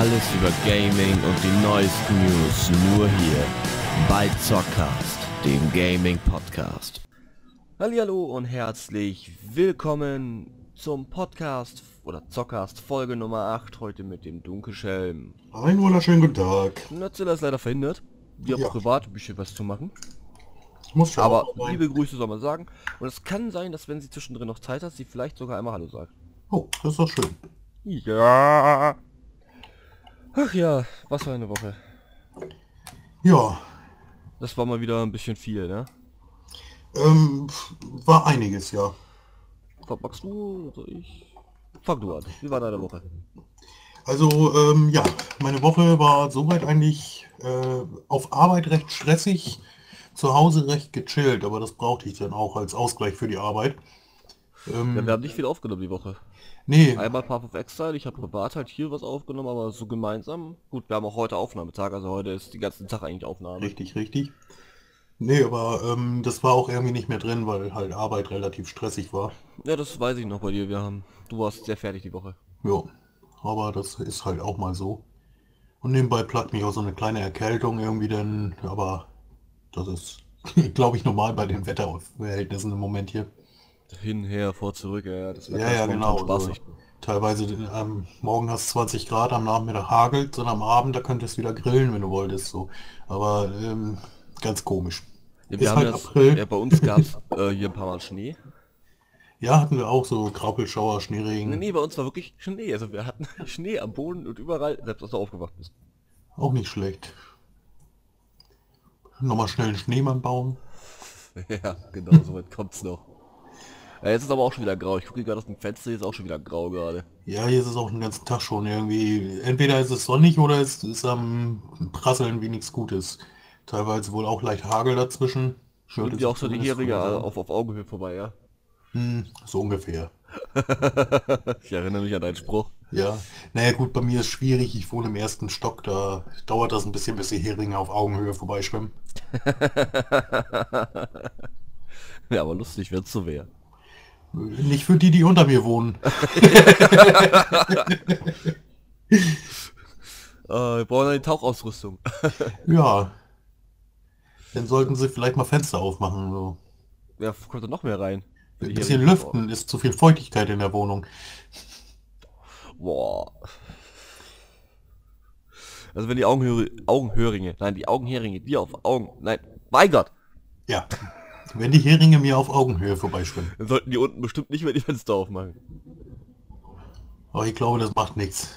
Alles über Gaming und die neuesten News nur hier bei Zockcast, dem Gaming Podcast. Hallo und herzlich willkommen zum Podcast oder Zockcast Folge Nummer 8, heute mit dem Dunkelschelm. Einen wunderschönen guten Tag. Nutzilla ist leider verhindert, wir haben Ja. privat ein bisschen was zu machen. Muss schon Aber liebe Grüße soll man sagen. Und es kann sein, dass wenn sie zwischendrin noch Zeit hat, sie vielleicht sogar einmal Hallo sagt. Oh, das ist doch schön. Ja. Ach ja, was für eine Woche. Ja, Das war mal wieder ein bisschen viel, ne? ähm, war einiges, ja. Was magst du oder ich? Fang du an. Wie war deine Woche? Also, ähm, ja, meine Woche war soweit eigentlich äh, auf Arbeit recht stressig, zu Hause recht gechillt, aber das brauchte ich dann auch als Ausgleich für die Arbeit. Ähm, Ja, wir haben nicht viel aufgenommen die Woche. Nee, Einmal Path of Exile, ich habe privat halt hier was aufgenommen, aber so gemeinsam. Gut, wir haben auch heute Aufnahmetag, also heute ist den ganzen Tag eigentlich Aufnahme. richtig, richtig. Nee, aber ähm, das war auch irgendwie nicht mehr drin, weil halt Arbeit relativ stressig war. Ja, das weiß ich noch bei dir. Wir haben. Du warst sehr fertig die Woche. Ja, aber das ist halt auch mal so. Und nebenbei plagt mich auch so eine kleine Erkältung irgendwie dann, aber das ist, glaube ich, normal bei den Wetterverhältnissen im Moment hier. Hin, her, vor, zurück, ja, das Ja, Wetter ja, momentan genau. So. Spaßig. Teilweise am Morgen hast 20 Grad, am Nachmittag hagelt und am Abend, da könntest du wieder grillen, wenn du wolltest. So. Aber ähm, ganz komisch. Ja, Ist wir haben halt April. ja, bei uns gab es äh, hier ein paar Mal Schnee. Ja, hatten wir auch so Graupelschauer, Nee, Schneeregen. nee, bei uns war wirklich Schnee. Also wir hatten Schnee am Boden und überall, selbst als du aufgewacht bist. Auch nicht schlecht. Nochmal schnell einen Schneemann bauen. ja, genau, so weit kommt's noch. Ja, jetzt ist aber auch schon wieder grau. Ich gucke gerade aus dem Fenster, hier ist auch schon wieder grau gerade. Ja, hier ist es auch den ganzen Tag schon irgendwie. Entweder ist es sonnig oder es ist am Prasseln wie nichts Gutes. Teilweise wohl auch leicht Hagel dazwischen. Es wie auch so die der auf, auf Augenhöhe vorbei, ja. Hm, so ungefähr. ich erinnere mich an deinen Spruch. Ja. Naja gut, bei mir ist schwierig. Ich wohne im ersten Stock. Da dauert das ein bisschen, bis die Heringe auf Augenhöhe vorbeischwimmen. Ja, aber lustig, wenn es so wäre. Nicht für die, die unter mir wohnen. Äh, wir brauchen eine Tauchausrüstung. Ja. Dann sollten sie vielleicht mal Fenster aufmachen. So. ja, kommt da noch mehr rein. Ein bisschen lüften. Ist zu viel Feuchtigkeit in der Wohnung. Boah. Also wenn die Augenhöringe, nein, die Augenheringe, die auf Augen, nein, mein Gott, Ja. Wenn die Heringe mir auf Augenhöhe vorbeischwimmen. dann sollten die unten bestimmt nicht mehr die Fenster aufmachen. Aber ich glaube, das macht nichts.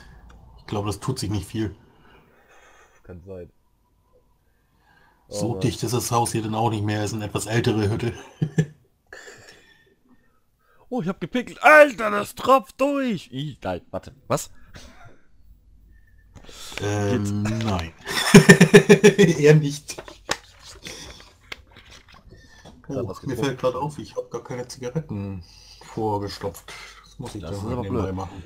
Ich glaube, das tut sich nicht viel. Kann sein. So Mann. dicht ist das Haus hier dann auch nicht mehr. Es ist eine etwas ältere Hütte. Oh, ich hab gepickelt. Alter, das tropft durch. Ih, nein, warte, was? Ähm, nein. Eher nicht. Ja, Oh, mir fällt gerade auf, ich habe gar keine Zigaretten vorgestopft. Das muss ich Das dann ist mal aber nebenbei machen.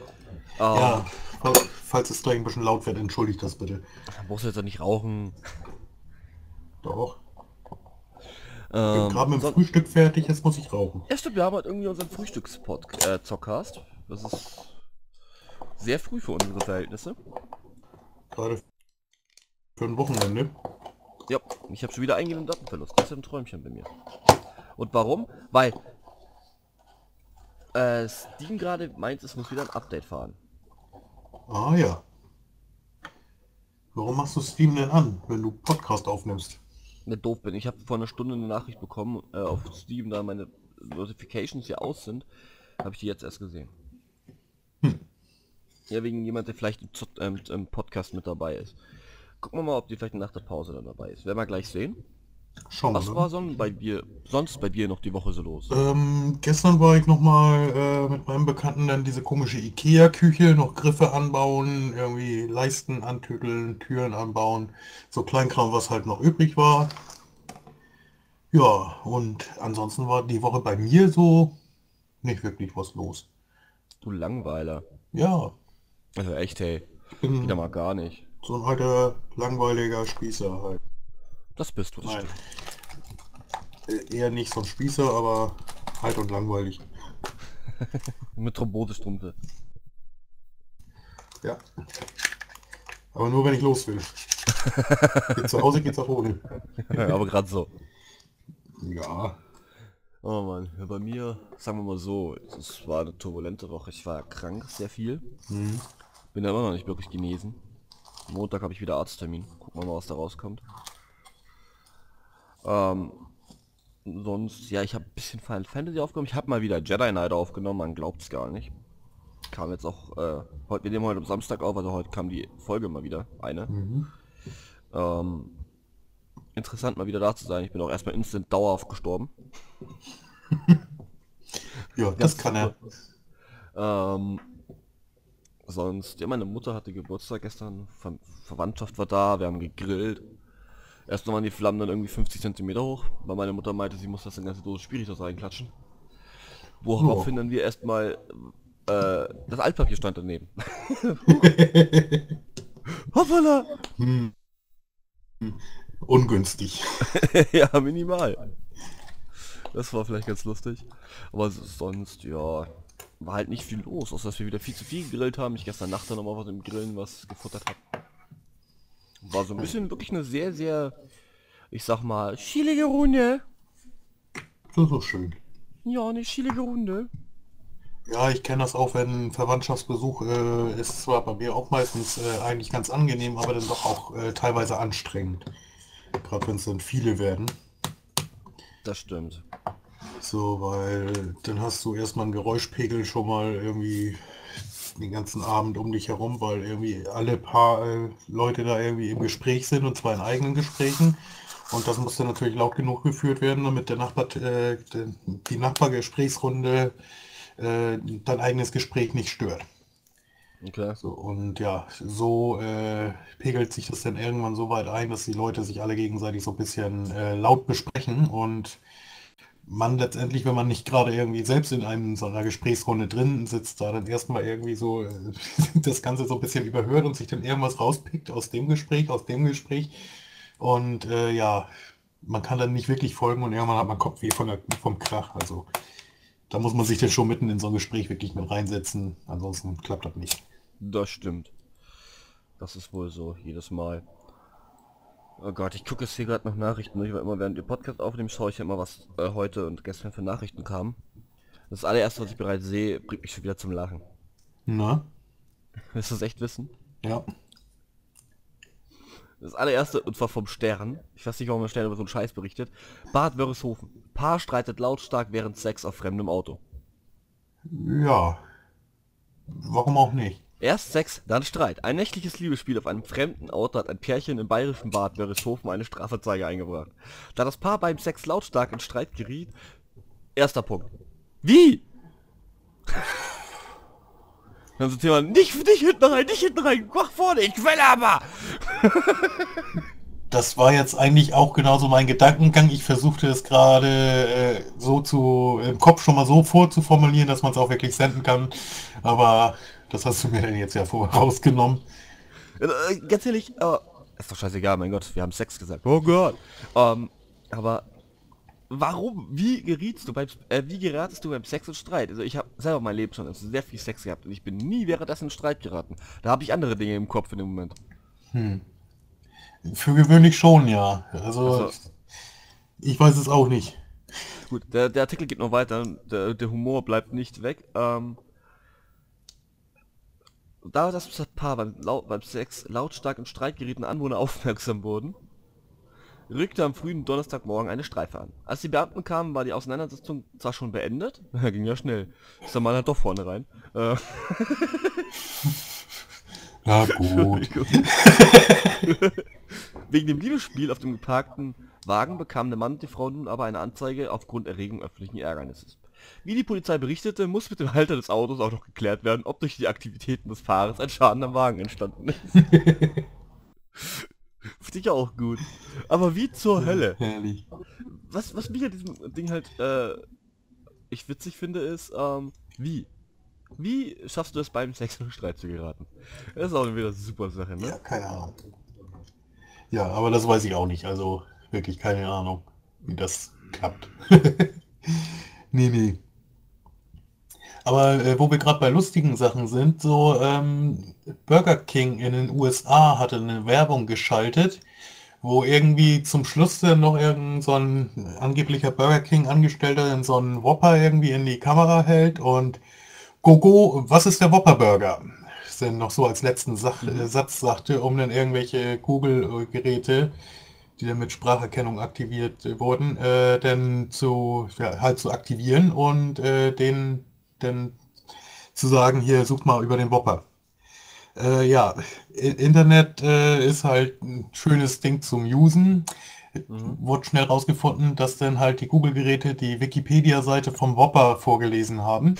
Ah, Ja, fall- falls es gleich ein bisschen laut wird, entschuldigt das bitte. dann brauchst du jetzt doch nicht rauchen. Doch. Ähm, Gerade mit dem so- Frühstück fertig, jetzt muss ich rauchen. ja, stimmt, wir haben halt irgendwie unseren Frühstückspod äh, Zockcast. Das ist sehr früh für unsere Verhältnisse. Gerade für ein Wochenende. Ja, ich habe schon wieder eingehenden Datenverlust. Das ist ein Träumchen bei mir. Und warum? Weil äh, Steam gerade meint, es muss wieder ein Update fahren. Ah ja. Warum machst du Steam denn an, wenn du Podcast aufnimmst? Ne, doof bin. Ich habe vor einer Stunde eine Nachricht bekommen äh, auf Steam, da meine Notifications hier aus sind. Habe ich die jetzt erst gesehen. Ja, wegen jemand, der vielleicht im, Zo- ähm, im Podcast mit dabei ist. Gucken wir mal, ob die vielleicht nach der Pause dann dabei ist. Werden wir gleich sehen. Schauen wir Was mal. war so bei dir, sonst bei dir noch die Woche so los? Ähm, gestern war ich nochmal äh, mit meinem Bekannten dann diese komische Ikea-Küche, noch Griffe anbauen, irgendwie Leisten antüdeln, Türen anbauen, so Kleinkram, was halt noch übrig war. Ja, und ansonsten war die Woche bei mir so nicht wirklich was los. Du Langweiler. Ja, Also echt, hey. ich bin Wieder mal gar nicht. So ein alter, langweiliger Spießer halt. Das bist du. Das Nein. stimmt. Äh, Eher nicht so ein Spießer, aber alt und langweilig. Mit Thrombosestrümpfe. Ja. Aber nur wenn ich los will. Geht zu Hause geht's auch ohne. Aber gerade so. Ja. Oh Mann, ja, bei mir, sagen wir mal so, es war eine turbulente Woche. Ich war krank, sehr viel. Mhm. Bin aber noch nicht wirklich genesen. Montag habe ich wieder Arzttermin. Gucken wir mal, was da rauskommt. Ähm, sonst, ja, ich habe ein bisschen Final Fantasy aufgenommen. Ich habe mal wieder Jedi Knight aufgenommen, man glaubt es gar nicht. Kam jetzt auch, äh, heute, wir nehmen heute am Samstag auf, also heute kam die Folge mal wieder, eine. Mhm. Ähm, interessant mal wieder da zu sein. Ich bin auch erstmal instant dauerhaft gestorben. Ja, das kann er. Ähm, sonst, ja, meine Mutter hatte Geburtstag gestern, Ver Verwandtschaft war da, wir haben gegrillt. Erst waren die Flammen dann irgendwie 50 Zentimeter hoch, weil meine Mutter meinte, sie muss das in ganze Dose Spiritus reinklatschen. Woraufhin dann wir erstmal äh, das Altpapier stand daneben. Hoppala! Hm. Ungünstig. ja, minimal. Das war vielleicht ganz lustig. Aber sonst, ja, war halt nicht viel los, außer dass wir wieder viel zu viel gegrillt haben. Ich gestern Nacht dann nochmal was im Grillen was gefuttert habe. War so ein bisschen wirklich eine sehr, sehr, ich sag mal, chillige Runde. Das ist doch schön. Ja, eine chillige Runde. Ja, ich kenne das auch, wenn Verwandtschaftsbesuch äh, ist zwar bei mir auch meistens äh, eigentlich ganz angenehm, aber dann doch auch äh, teilweise anstrengend. Gerade wenn es dann viele werden. Das stimmt. So, weil dann hast du erstmal einen Geräuschpegel schon mal irgendwie den ganzen Abend um dich herum, weil irgendwie alle paar äh, Leute da irgendwie im Gespräch sind und zwar in eigenen Gesprächen. Und das muss dann natürlich laut genug geführt werden, damit der Nachbar, äh, die Nachbargesprächsrunde äh, dein eigenes Gespräch nicht stört. Okay. So, und ja, so äh, pegelt sich das dann irgendwann so weit ein, dass die Leute sich alle gegenseitig so ein bisschen äh, laut besprechen und man letztendlich, wenn man nicht gerade irgendwie selbst in einem so einer Gesprächsrunde drin sitzt, da dann erstmal irgendwie so äh, das Ganze so ein bisschen überhört und sich dann irgendwas rauspickt aus dem Gespräch, aus dem Gespräch. Und äh, ja, man kann dann nicht wirklich folgen und irgendwann hat man Kopfweh von der, vom Krach. Also da muss man sich dann schon mitten in so ein Gespräch wirklich mit reinsetzen. Ansonsten klappt das nicht. Das stimmt. Das ist wohl so, jedes Mal. Oh Gott, ich gucke jetzt hier gerade nach Nachrichten. Ich war immer während ihr Podcast aufnehmen, schaue ich ja immer, was äh, heute und gestern für Nachrichten kam. Das allererste, was ich bereits sehe, bringt mich schon wieder zum Lachen. Na? Willst du das echt wissen? Ja. Das allererste, und zwar vom Stern. Ich weiß nicht, warum der Stern über so einen Scheiß berichtet. Bad Wörishofen. Paar streitet lautstark während Sex auf fremdem Auto. Ja. Warum auch nicht? Erst Sex, dann Streit. Ein nächtliches Liebesspiel auf einem fremden Auto hat ein Pärchen im bayerischen Bad Wörishofen eine Strafanzeige eingebracht. Da das Paar beim Sex lautstark in Streit geriet... Erster Punkt. Wie? Dann so Thema, nicht, nicht hinten rein, nicht hinten rein, mach vorne, ich will aber! Das war jetzt eigentlich auch genauso mein Gedankengang. Ich versuchte es gerade äh, so zu im Kopf schon mal so vorzuformulieren, dass man es auch wirklich senden kann. Aber das hast du mir denn jetzt ja vorausgenommen. Äh, ganz ehrlich, aber ist doch scheißegal, mein Gott, wir haben Sex gesagt. Oh Gott. Ähm, aber warum? Wie gerietst du beim äh, wie geratest du beim Sex und Streit? Also ich habe selber mein Leben schon sehr viel Sex gehabt und ich bin nie währenddessen in Streit geraten. Da habe ich andere Dinge im Kopf in dem Moment. Hm. Für gewöhnlich schon, ja. Also, Also- ich weiß es auch nicht. Gut, der, der Artikel geht noch weiter, der, der Humor bleibt nicht weg. Ähm, da das Paar beim, beim Sex lautstark in Streit gerieten Anwohner aufmerksam wurden, rückte am frühen Donnerstagmorgen eine Streife an. Als die Beamten kamen, war die Auseinandersetzung zwar schon beendet, ging ja schnell, ist der Mann halt doch vorne rein. Äh, Na gut. Wegen dem Liebesspiel auf dem geparkten Wagen bekam der Mann und die Frau nun aber eine Anzeige aufgrund Erregung öffentlichen Ärgernisses. Wie die Polizei berichtete, muss mit dem Halter des Autos auch noch geklärt werden, ob durch die Aktivitäten des Fahrers ein Schaden am Wagen entstanden ist. Finde ich auch gut. Aber wie zur Hölle? Herrlich. Was, was mich an diesem Ding halt, äh, ich witzig finde, ist, ähm, wie? Wie schaffst du es beim Sex in Streit zu geraten? Das ist auch wieder eine super Sache, ne? Ja, keine Ahnung. Ja, aber das weiß ich auch nicht. Also wirklich keine Ahnung, wie das klappt. nee, nee. Aber äh, wo wir gerade bei lustigen Sachen sind, so ähm, Burger King in den USA hatte eine Werbung geschaltet, wo irgendwie zum Schluss dann noch irgend so ein angeblicher Burger King Angestellter in so einen Whopper irgendwie in die Kamera hält und Gogo, was ist der Whopper Burger? Denn noch so als letzten Sach mhm. äh, Satz sagte, um dann irgendwelche Google-Geräte, die dann mit Spracherkennung aktiviert äh, wurden, äh, dann zu ja, halt zu aktivieren und äh, den dann zu sagen, hier such mal über den Whopper. Äh, ja, Internet äh, ist halt ein schönes Ding zum Usen. Mhm. Wurde schnell rausgefunden, dass dann halt die Google-Geräte die Wikipedia-Seite vom Whopper vorgelesen haben.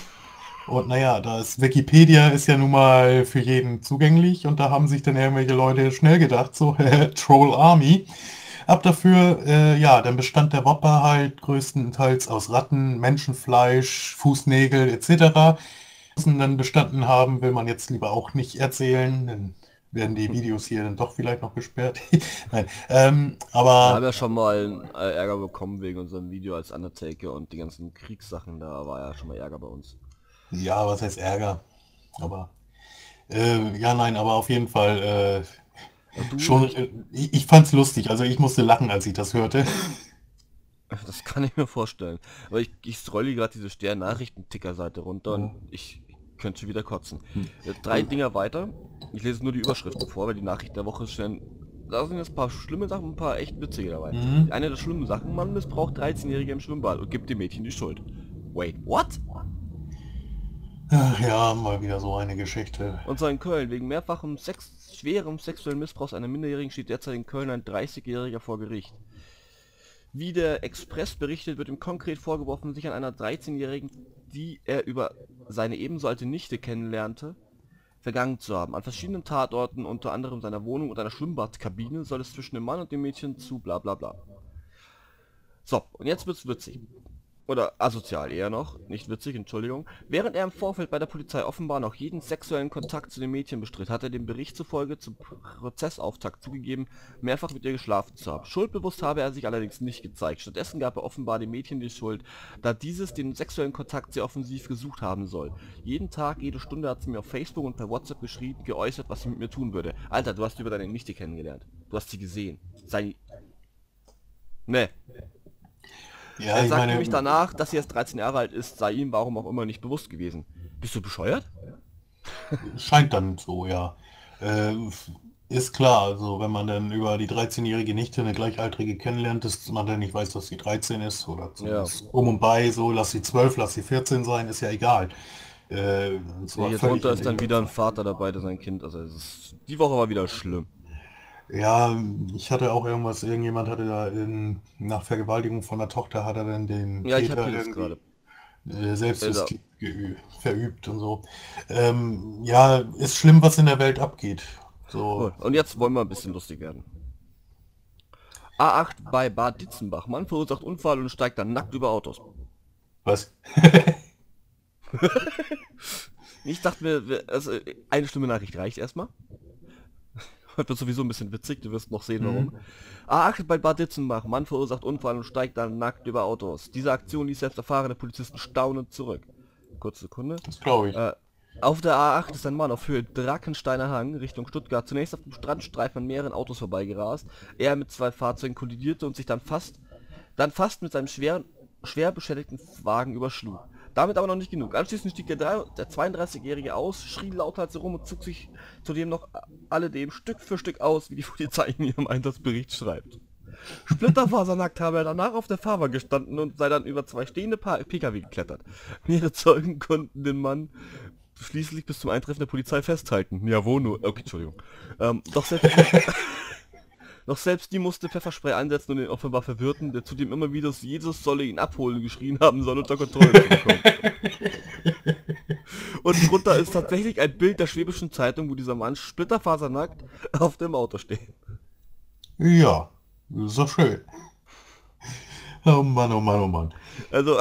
Und naja, das Wikipedia ist ja nun mal für jeden zugänglich und da haben sich dann irgendwelche Leute schnell gedacht, so Troll Army. Ab dafür, äh, ja, dann bestand der Whopper halt größtenteils aus Ratten, Menschenfleisch, Fußnägel etc. Dann bestanden haben, will man jetzt lieber auch nicht erzählen, dann werden die Videos hier dann doch vielleicht noch gesperrt. Nein, ähm, aber... Wir haben ja schon mal äh, Ärger bekommen wegen unserem Video als Undertaker und die ganzen Kriegssachen, da war ja schon mal Ärger bei uns. Ja, was heißt Ärger? Aber äh, ja, nein, aber auf jeden Fall äh, schon. Äh, ich, ich fand's lustig. Also ich musste lachen, als ich das hörte. Das kann ich mir vorstellen. Aber ich, ich scrolle gerade diese Stern-Nachrichten-Ticker-Seite runter und ich, ich könnte wieder kotzen. Hm. Äh, drei Dinger weiter. Ich lese nur die Überschriften vor, weil die Nachrichten der Woche stellen. Da sind jetzt ein paar schlimme Sachen, ein paar echt witzige dabei. Mhm. Eine der schlimmen Sachen, man missbraucht 13-Jährige im Schwimmbad und gibt dem Mädchen die Schuld. Wait, what? Ach ja, mal wieder so eine Geschichte. Und zwar in Köln. Wegen mehrfachem Sex schwerem sexuellen Missbrauchs einer Minderjährigen steht derzeit in Köln ein 30-Jähriger vor Gericht. Wie der Express berichtet, wird ihm konkret vorgeworfen, sich an einer 13-Jährigen, die er über seine ebenso alte Nichte kennenlernte, vergangen zu haben. An verschiedenen Tatorten, unter anderem seiner Wohnung und einer Schwimmbadkabine, soll es zwischen dem Mann und dem Mädchen zu bla bla bla. So, und jetzt wird's witzig oder asozial eher noch, nicht witzig, Entschuldigung, während er im Vorfeld bei der Polizei offenbar noch jeden sexuellen Kontakt zu den Mädchen bestritt, hat er dem Bericht zufolge zum Prozessauftakt zugegeben, mehrfach mit ihr geschlafen zu haben. Schuldbewusst habe er sich allerdings nicht gezeigt. Stattdessen gab er offenbar dem Mädchen die Schuld, da dieses den sexuellen Kontakt sehr offensiv gesucht haben soll. Jeden Tag, jede Stunde hat sie mir auf Facebook und per WhatsApp geschrieben, geäußert, was sie mit mir tun würde. Alter, du hast über deine Nichte kennengelernt. Du hast sie gesehen. Sei... Ne, ja, er sagt meine, nämlich danach, dass sie erst 13 Jahre alt ist, sei ihm warum auch immer nicht bewusst gewesen. Bist du bescheuert? Scheint dann so, ja. Äh, ist klar, also wenn man dann über die 13-jährige Nichte eine Gleichaltrige kennenlernt, dass man dann nicht weiß, dass sie 13 ist oder ja. um und bei, so lass sie 12, lass sie 14 sein, ist ja egal. Äh, nee, jetzt runter ist dann wieder ein Vater dabei, der sein Kind, also ist, die Woche war wieder schlimm. Ja, ich hatte auch irgendwas, irgendjemand hatte da in, nach Vergewaltigung von der Tochter hat er dann den ja, Täter ich gerade. Äh, Selbstjustiz verübt und so. Ähm, ja, ist schlimm, was in der Welt abgeht. So. Und jetzt wollen wir ein bisschen lustig werden. A8 bei Bad Ditzenbach. Mann verursacht Unfall und steigt dann nackt über Autos. Was? ich dachte mir, also eine schlimme Nachricht reicht erstmal. Heute wird sowieso ein bisschen witzig, du wirst noch sehen, warum. Mhm. A8 bei Bad Ditzenbach. Mann verursacht Unfall und steigt dann nackt über Autos. Diese Aktion ließ selbst erfahrene Polizisten staunend zurück. Kurze Sekunde. Das glaube ich. Äh, auf der A8 ist ein Mann auf Höhe Drackensteiner Hang Richtung Stuttgart zunächst auf dem Strandstreifen an mehreren Autos vorbeigerast. Er mit zwei Fahrzeugen kollidierte und sich dann fast, dann fast mit seinem schweren, schwer beschädigten Wagen überschlug. Damit aber noch nicht genug. Anschließend stieg der, der 32-Jährige aus, schrie lauter als rum und zog sich zudem noch alledem Stück für Stück aus, wie die Polizei in ihrem Einsatzbericht schreibt. Splitterfasernackt habe er danach auf der Fahrbahn gestanden und sei dann über zwei stehende Pkw geklettert. Mehrere Zeugen konnten den Mann schließlich bis zum Eintreffen der Polizei festhalten. Ja, wo nur? Okay, Entschuldigung. Ähm, doch selbst... Doch selbst die musste Pfefferspray einsetzen und den offenbar verwirrten, der zudem immer wieder Jesus solle ihn abholen geschrien haben soll, unter Kontrolle zu bekommen. und drunter ist tatsächlich ein Bild der Schwäbischen Zeitung, wo dieser Mann splitterfasernackt auf dem Auto steht. Ja, so schön. Oh Mann, oh Mann, oh Mann. Also...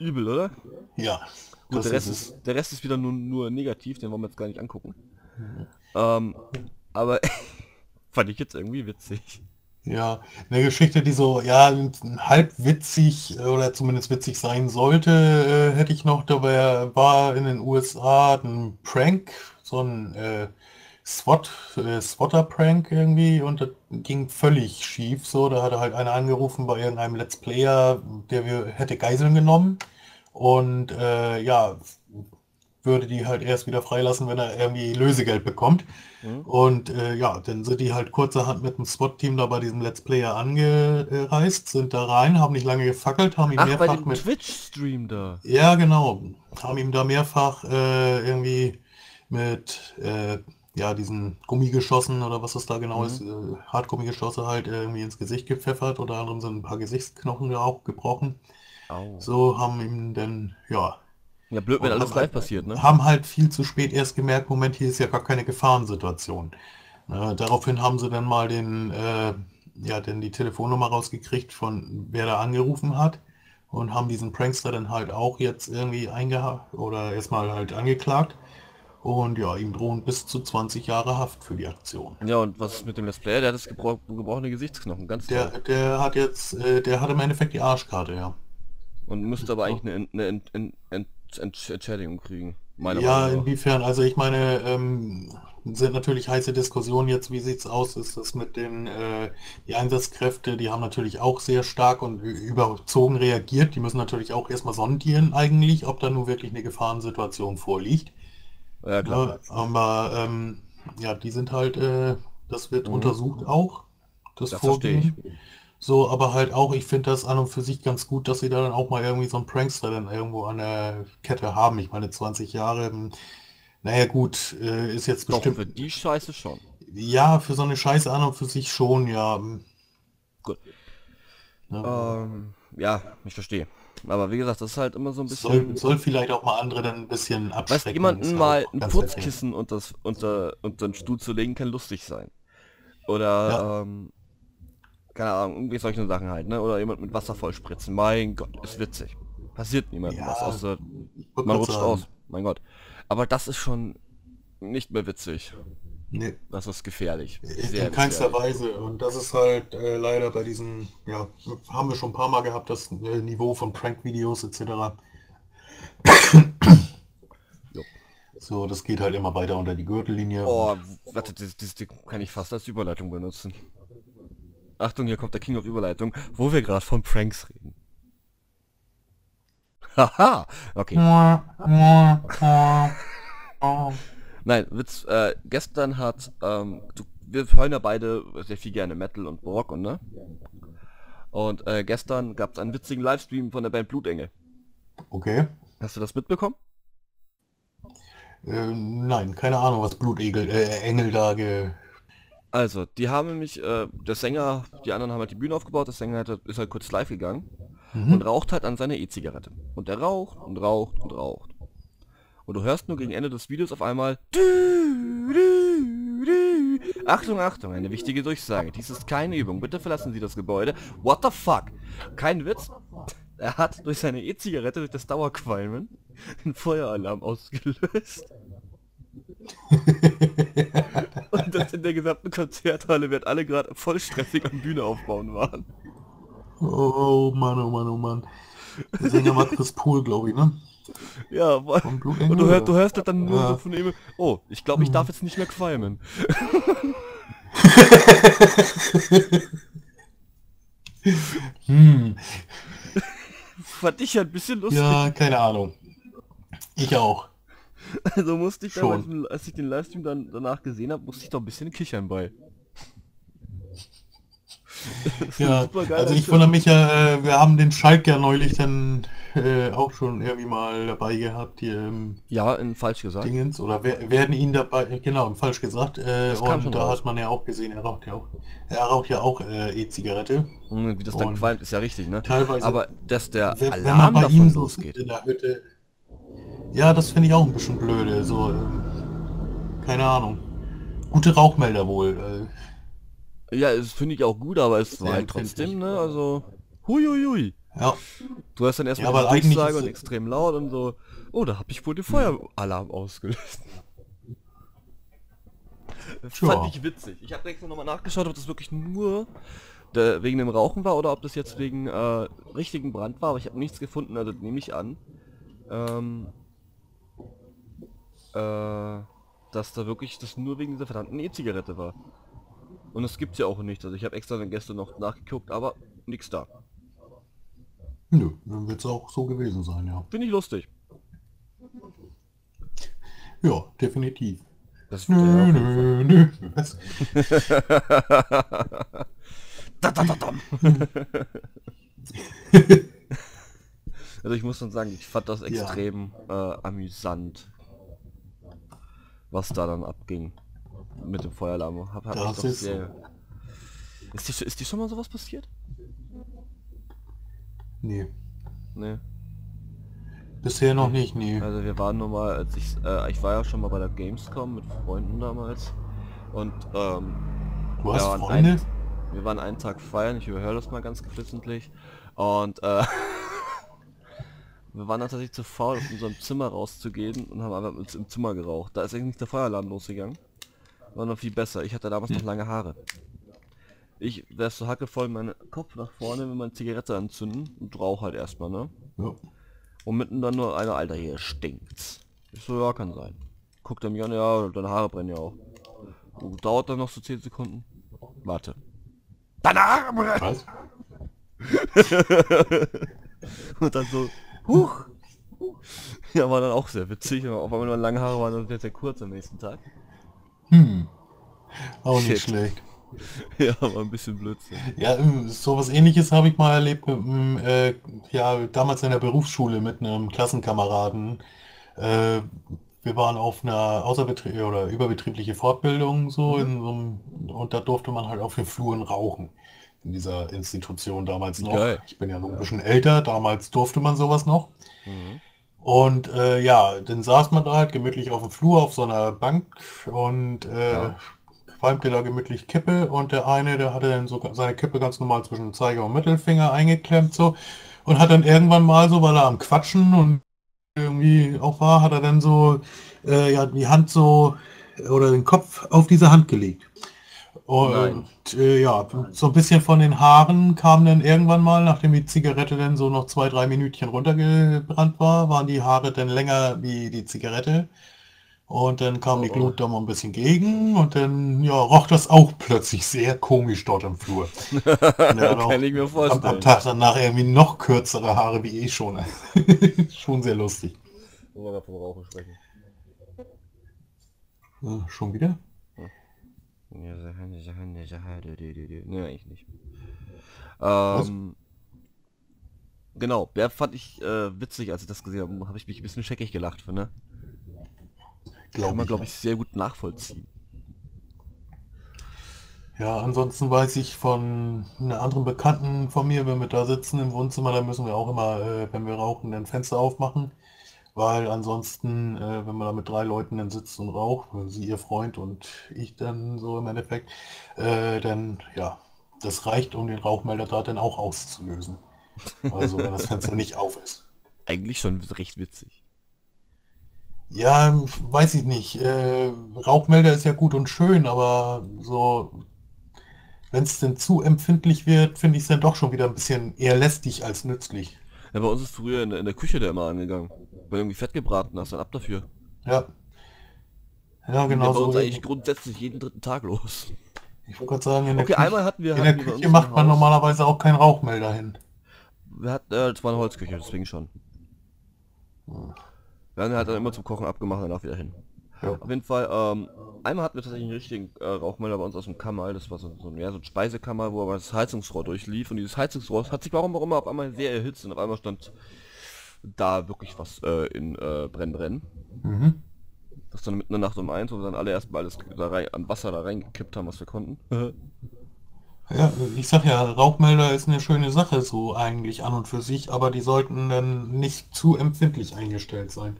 Übel, oder? Ja. Gut, der Rest, ist, der Rest ist wieder nur, nur negativ, den wollen wir jetzt gar nicht angucken. Mhm. Ähm, aber fand ich jetzt irgendwie witzig. Ja, eine Geschichte, die so, ja, halb witzig äh, oder zumindest witzig sein sollte, äh, hätte ich noch. Dabei war in den USA ein Prank, so ein äh, SWAT, äh, Swatter-Prank irgendwie und das ging völlig schief. So, da hatte halt einer angerufen bei irgendeinem Let's Player, der wir, hätte Geiseln genommen und äh, ja, würde die halt erst wieder freilassen, wenn er irgendwie Lösegeld bekommt. Mhm. Und äh, ja, dann sind die halt kurzerhand mit dem SWAT-Team da bei diesem Let's Player angereist, sind da rein, haben nicht lange gefackelt, haben ihn Ach, mehrfach bei dem mit... Twitch-Stream da. Ja, genau. Haben ihm da mehrfach äh, irgendwie mit äh, ja, diesen Gummigeschossen oder was das da genau Mhm. ist, äh, Hartgummigeschosse halt irgendwie ins Gesicht gepfeffert. Unter anderem sind ein paar Gesichtsknochen auch gebrochen. Au. So haben ihm dann, ja, Ja, blöd, wenn und alles live halt, passiert, ne? haben halt viel zu spät erst gemerkt, Moment, hier ist ja gar keine Gefahrensituation. Äh, daraufhin haben sie dann mal den, äh, ja, dann die Telefonnummer rausgekriegt von wer da angerufen hat und haben diesen Prankster dann halt auch jetzt irgendwie eingeha oder erstmal halt angeklagt. Und ja, ihm drohen bis zu 20 Jahre Haft für die Aktion. Ja, und was ist mit dem Let's Player? Der hat das gebro gebrochene Gesichtsknochen, ganz Der, toll. der hat jetzt, äh, der hat im Endeffekt die Arschkarte, ja. Und müsste aber eigentlich eine, eine Ent Ent Ent Entschädigung kriegen. Ja, Meinung inwiefern? Also ich meine, ähm, sind natürlich heiße Diskussionen jetzt, wie sieht's aus? Ist das mit den äh, die Einsatzkräfte, die haben natürlich auch sehr stark und überzogen reagiert. Die müssen natürlich auch erstmal sondieren eigentlich, ob da nun wirklich eine Gefahrensituation vorliegt. Ja, klar. Ja, aber ähm, ja, die sind halt, äh, das wird Mhm. untersucht auch, das Das verstehe ich. Vorgehen. So, aber halt auch, ich finde das an und für sich ganz gut, dass sie da dann auch mal irgendwie so einen Prankster dann irgendwo an der Kette haben. Ich meine, 20 Jahre, hm, naja gut, äh, ist jetzt Doch, für bestimmt, die Scheiße schon. ja, für so eine Scheiße an und für sich schon, ja. hm, Gut. ne. Ähm, ja, ich verstehe. Aber wie gesagt, das ist halt immer so ein Soll, bisschen... soll vielleicht auch mal andere dann ein bisschen Weißt abschrecken. du, jemanden ist mal ein. Putzkissen unter, unter, unter den Stuhl zu legen, kann lustig sein. Oder, Ja. ähm, keine Ahnung, irgendwie solche Sachen halt, ne? Oder jemand mit Wasser vollspritzen. Mein Gott, ist witzig. Passiert niemandem Ja, was, außer man rutscht sagen, aus. Mein Gott. Aber das ist schon nicht mehr witzig. Nee. Das ist gefährlich. In Sehr keinster gefährlich. Weise. Und das ist halt äh, leider bei diesen, ja, haben wir schon ein paar Mal gehabt, das äh, Niveau von Prank-Videos etc. So, das geht halt immer weiter unter die Gürtellinie. Oh, warte, das, das kann ich fast als Überleitung benutzen. Achtung, hier kommt der King of Überleitung, wo wir gerade von Pranks reden. Haha, okay. Nein, Witz, äh, gestern hat, ähm, du, wir hören ja beide sehr viel gerne Metal und Rock und ne? Und äh, gestern gab es einen witzigen Livestream von der Band Blutengel. Okay. Hast du das mitbekommen? Äh, nein, keine Ahnung, was Blutegel, äh, Engel da ge... Also, die haben nämlich, äh, der Sänger, die anderen haben halt die Bühne aufgebaut, der Sänger hat, ist halt kurz live gegangen Mhm. und raucht halt an seiner E-Zigarette. Und der raucht und raucht und raucht. Und du hörst nur gegen Ende des Videos auf einmal. Achtung, Achtung, eine wichtige Durchsage. Dies ist keine Übung. Bitte verlassen Sie das Gebäude. What the fuck? Kein Witz. Er hat durch seine E-Zigarette, durch das Dauerqualmen, den Feueralarm ausgelöst. Und das in der gesamten Konzerthalle wird alle gerade voll stressig am Bühne aufbauen waren. Oh Mann, oh Mann, oh Mann. Der Sänger war Chris Pool, glaube ich, ne? Ja, und du hörst, du hörst das dann nur Ja. so von ihm, oh, ich glaube, ich darf jetzt nicht mehr qualmen. Hm. Fand ich ja ein bisschen lustig. Ja, keine Ahnung. Ich auch. Also musste ich Schon. damals, als ich den Livestream dann danach gesehen habe, musste ich doch ein bisschen kichern bei. Ja, also ich wundere mich ja, äh, wir haben den Schalk ja neulich dann äh, auch schon irgendwie mal dabei gehabt, hier im Ja, in falsch gesagt. Dingens, oder wer, werden ihn dabei, äh, genau, falsch gesagt, äh, und da raus. hat man ja auch gesehen, er raucht ja auch, er raucht ja auch äh, E-Zigarette. Und wie das dann Und qualmt, ist ja richtig, ne? Teilweise, Aber dass der wenn, wenn Alarm man bei ihm davon so losgeht. in der Hütte, ja, das finde ich auch ein bisschen blöde, so, ähm, keine Ahnung. Gute Rauchmelder wohl, äh, Ja, das finde ich auch gut, aber es war halt trotzdem, ne? Also, huiuiui. ja. Du hast dann erstmal Ja, eigentlich Durchsage und extrem laut und so, oh, da habe ich wohl den Feueralarm ausgelöst. Tja. fand ich witzig. Ich habe extra nochmal nachgeschaut, ob das wirklich nur der wegen dem Rauchen war oder ob das jetzt wegen äh, richtigen Brand war, aber ich habe nichts gefunden, also nehme ich an, ähm, äh, dass da wirklich das nur wegen dieser verdammten E-Zigarette war. Und das gibt's ja auch nicht. Also ich habe extra dann gestern noch nachgeguckt, aber nichts da. Nö, dann wird es auch so gewesen sein, ja. Finde ich lustig. Ja, definitiv. Das Nö, nö, nö. Was? da, da, da, dam. also ich muss schon sagen, ich fand das extrem äh, amüsant, was da dann abging mit dem Feueralarm. Hab, hab Das ist sehr... Ist dir, ist dir schon mal sowas passiert? Nee, Nee. bisher noch nicht, nee. Also wir waren nur mal, als ich, äh, ich war ja schon mal bei der Gamescom mit Freunden damals und ähm, Du hast Freunde? Ein, wir waren einen Tag feiern, ich überhöre das mal ganz geflissentlich und äh, wir waren dann tatsächlich zu faul, aus unserem Zimmer rauszugehen und haben einfach uns im Zimmer geraucht. Da ist eigentlich nicht der Feueralarm losgegangen. War noch viel besser. Ich hatte damals noch lange Haare. Ich wär's so hackevoll meinen Kopf nach vorne, wenn man Zigarette anzünden und rauch halt erstmal, ne? Ja. Und mitten dann nur einer, Alter, hier stinkt's. Ich so, ja, kann sein. Guckt er mich an, ja, deine Haare brennen ja auch. Oh, dauert dann noch so 10 Sekunden. Warte. Deine Haare brennen! Was? Und dann so, huch! Ja, war dann auch sehr witzig. aber Auf einmal nur lange Haare waren dann sehr, sehr kurz am nächsten Tag. Hm. Auch Shit. nicht schlecht. Ja, war ein bisschen Blödsinn. Ja, ähm, sowas ähnliches habe ich mal erlebt mit einem, äh, ja, damals in der Berufsschule mit einem Klassenkameraden. Äh, wir waren auf einer außerbetriebliche oder überbetriebliche Fortbildung so, in so einem, und da durfte man halt auf den Fluren rauchen. In dieser Institution damals noch. Geil. Ich bin ja noch ein bisschen älter, damals durfte man sowas noch. Mhm. Und äh, ja, dann saß man da halt gemütlich auf dem Flur auf so einer Bank und äh, Ja. qualmte da gemütlich Kippe und der eine, der hatte dann so seine Kippe ganz normal zwischen Zeiger und Mittelfinger eingeklemmt so und hat dann irgendwann mal so, weil er am Quatschen und irgendwie auch war, hat er dann so äh, ja, die Hand so oder den Kopf auf diese Hand gelegt. Und äh, ja, so ein bisschen von den Haaren kam dann irgendwann mal, nachdem die Zigarette dann so noch zwei, drei Minütchen runtergebrannt war, waren die Haare dann länger wie die Zigarette. Und dann kam die Oh. Glut da mal ein bisschen gegen und dann ja, roch das auch plötzlich sehr komisch dort im Flur. Kann ich mir am, vorstellen. am Tag danach irgendwie noch kürzere Haare wie eh schon. schon sehr lustig. Wo wir gerade vom Rauchen sprechen. Ja, schon wieder? Ja, eigentlich nicht. Ähm, genau, der fand ich äh, witzig, als ich das gesehen habe, habe ich mich ein bisschen scheckig gelacht, finde. Kann Glaube man, ich. glaube ich, sehr gut nachvollziehen. Ja, ansonsten weiß ich von einer anderen Bekannten von mir, wenn wir da sitzen im Wohnzimmer, da müssen wir auch immer, äh, wenn wir rauchen, ein Fenster aufmachen. Weil ansonsten, äh, wenn man da mit drei Leuten dann sitzt und raucht, sie ihr Freund und ich dann so im Endeffekt, äh, dann ja, das reicht, um den Rauchmelder da dann auch auszulösen. Also wenn das Fenster nicht auf ist. Eigentlich schon recht witzig. Ja, weiß ich nicht. Äh, Rauchmelder ist ja gut und schön, aber so, wenn es denn zu empfindlich wird, finde ich es dann doch schon wieder ein bisschen eher lästig als nützlich. Ja, bei uns ist früher in, der- in der Küche der immer angegangen. Weil irgendwie Fett gebraten hast, dann ab dafür. Ja. Ja, Genau so. uns eigentlich grundsätzlich jeden dritten Tag los. Ich wollte gerade sagen, in der Okay, Küche, einmal hatten wir, in der hatten wir bei Küche macht man Haus- normalerweise auch keinen Rauchmelder hin. Wir hatten, äh, das war eine Holzküche, deswegen schon. Wir haben halt dann immer zum Kochen abgemacht und danach wieder hin. Ja. Auf jeden Fall, ähm, einmal hatten wir tatsächlich einen richtigen äh, Rauchmelder bei uns aus dem Kammer. Das war so, so, ja, so ein Speisekammer, wo aber das Heizungsrohr durchlief. Und dieses Heizungsrohr hat sich warum auch immer auf einmal sehr erhitzt und auf einmal stand da wirklich was äh, in äh, Brenn. Mhm. Das dann mitten in der Nacht um eins, wo wir dann alle erstmal alles da rein, an Wasser da reingekippt haben, was wir konnten. Ja, ich sag ja, Rauchmelder ist eine schöne Sache so eigentlich an und für sich, aber die sollten dann nicht zu empfindlich eingestellt sein.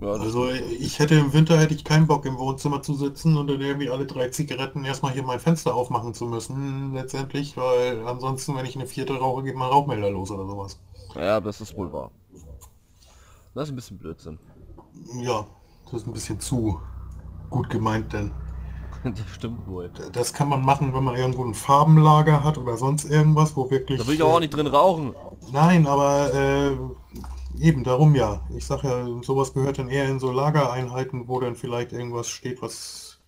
ja, Also ich hätte im Winter hätte ich keinen Bock im Wohnzimmer zu sitzen und dann irgendwie alle drei Zigaretten erstmal hier mein Fenster aufmachen zu müssen, letztendlich, weil ansonsten, wenn ich eine vierte rauche, geht mein Rauchmelder los oder sowas. Ja, das ist wohl wahr. Das ist ein bisschen Blödsinn. Ja, das ist ein bisschen zu gut gemeint, denn das stimmt wohl. Das kann man machen, wenn man irgendwo ein Farbenlager hat oder sonst irgendwas, wo wirklich... Da will ich auch nicht drin rauchen. Nein, aber äh, eben darum ja. Ich sag ja, sowas gehört dann eher in so Lagereinheiten, wo dann vielleicht irgendwas steht, was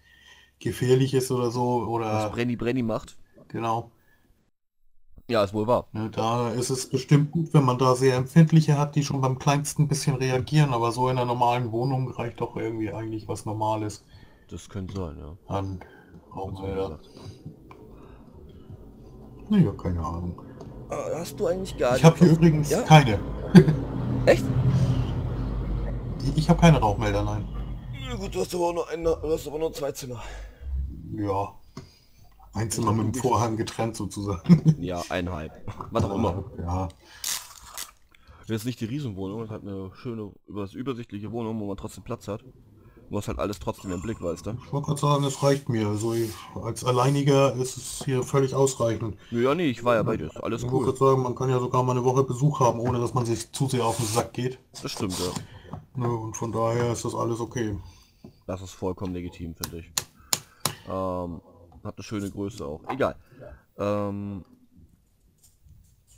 gefährlich ist oder so. Oder Was Brenny Brenny macht. genau. Ja, ist wohl wahr. Ne, Da ist es bestimmt gut, wenn man da sehr empfindliche hat, die schon beim kleinsten bisschen reagieren, aber so in einer normalen Wohnung reicht doch irgendwie eigentlich was Normales Das könnte sein, ja. an gesagt. Naja, keine Ahnung. Ah, Hast du eigentlich gar Ich habe hier übrigens Ja? keine. Echt? Ich- habe keine Rauchmelder, nein. Gut, du hast aber nur ein, du hast aber nur zwei Zimmer. Ja. Ein Zimmer mit dem Vorhang getrennt sozusagen. Ja, eineinhalb. Was auch immer. Ja. Das ist nicht die Riesenwohnung, es hat eine schöne, übers- übersichtliche Wohnung, wo man trotzdem Platz hat. Du hast halt alles trotzdem im Blick, weißt du? Ich wollte gerade sagen, es reicht mir. Also ich, als Alleiniger ist es hier völlig ausreichend. Ja, nee, ich war ja bei dir. Alles Ich wollte cool. gerade sagen, man kann ja sogar mal eine Woche Besuch haben, ohne dass man sich zu sehr auf den Sack geht. Das stimmt, ja. Ne, und von daher ist das alles okay. Das ist vollkommen legitim, finde ich. Ähm, hat eine schöne Größe auch. Egal. Ähm,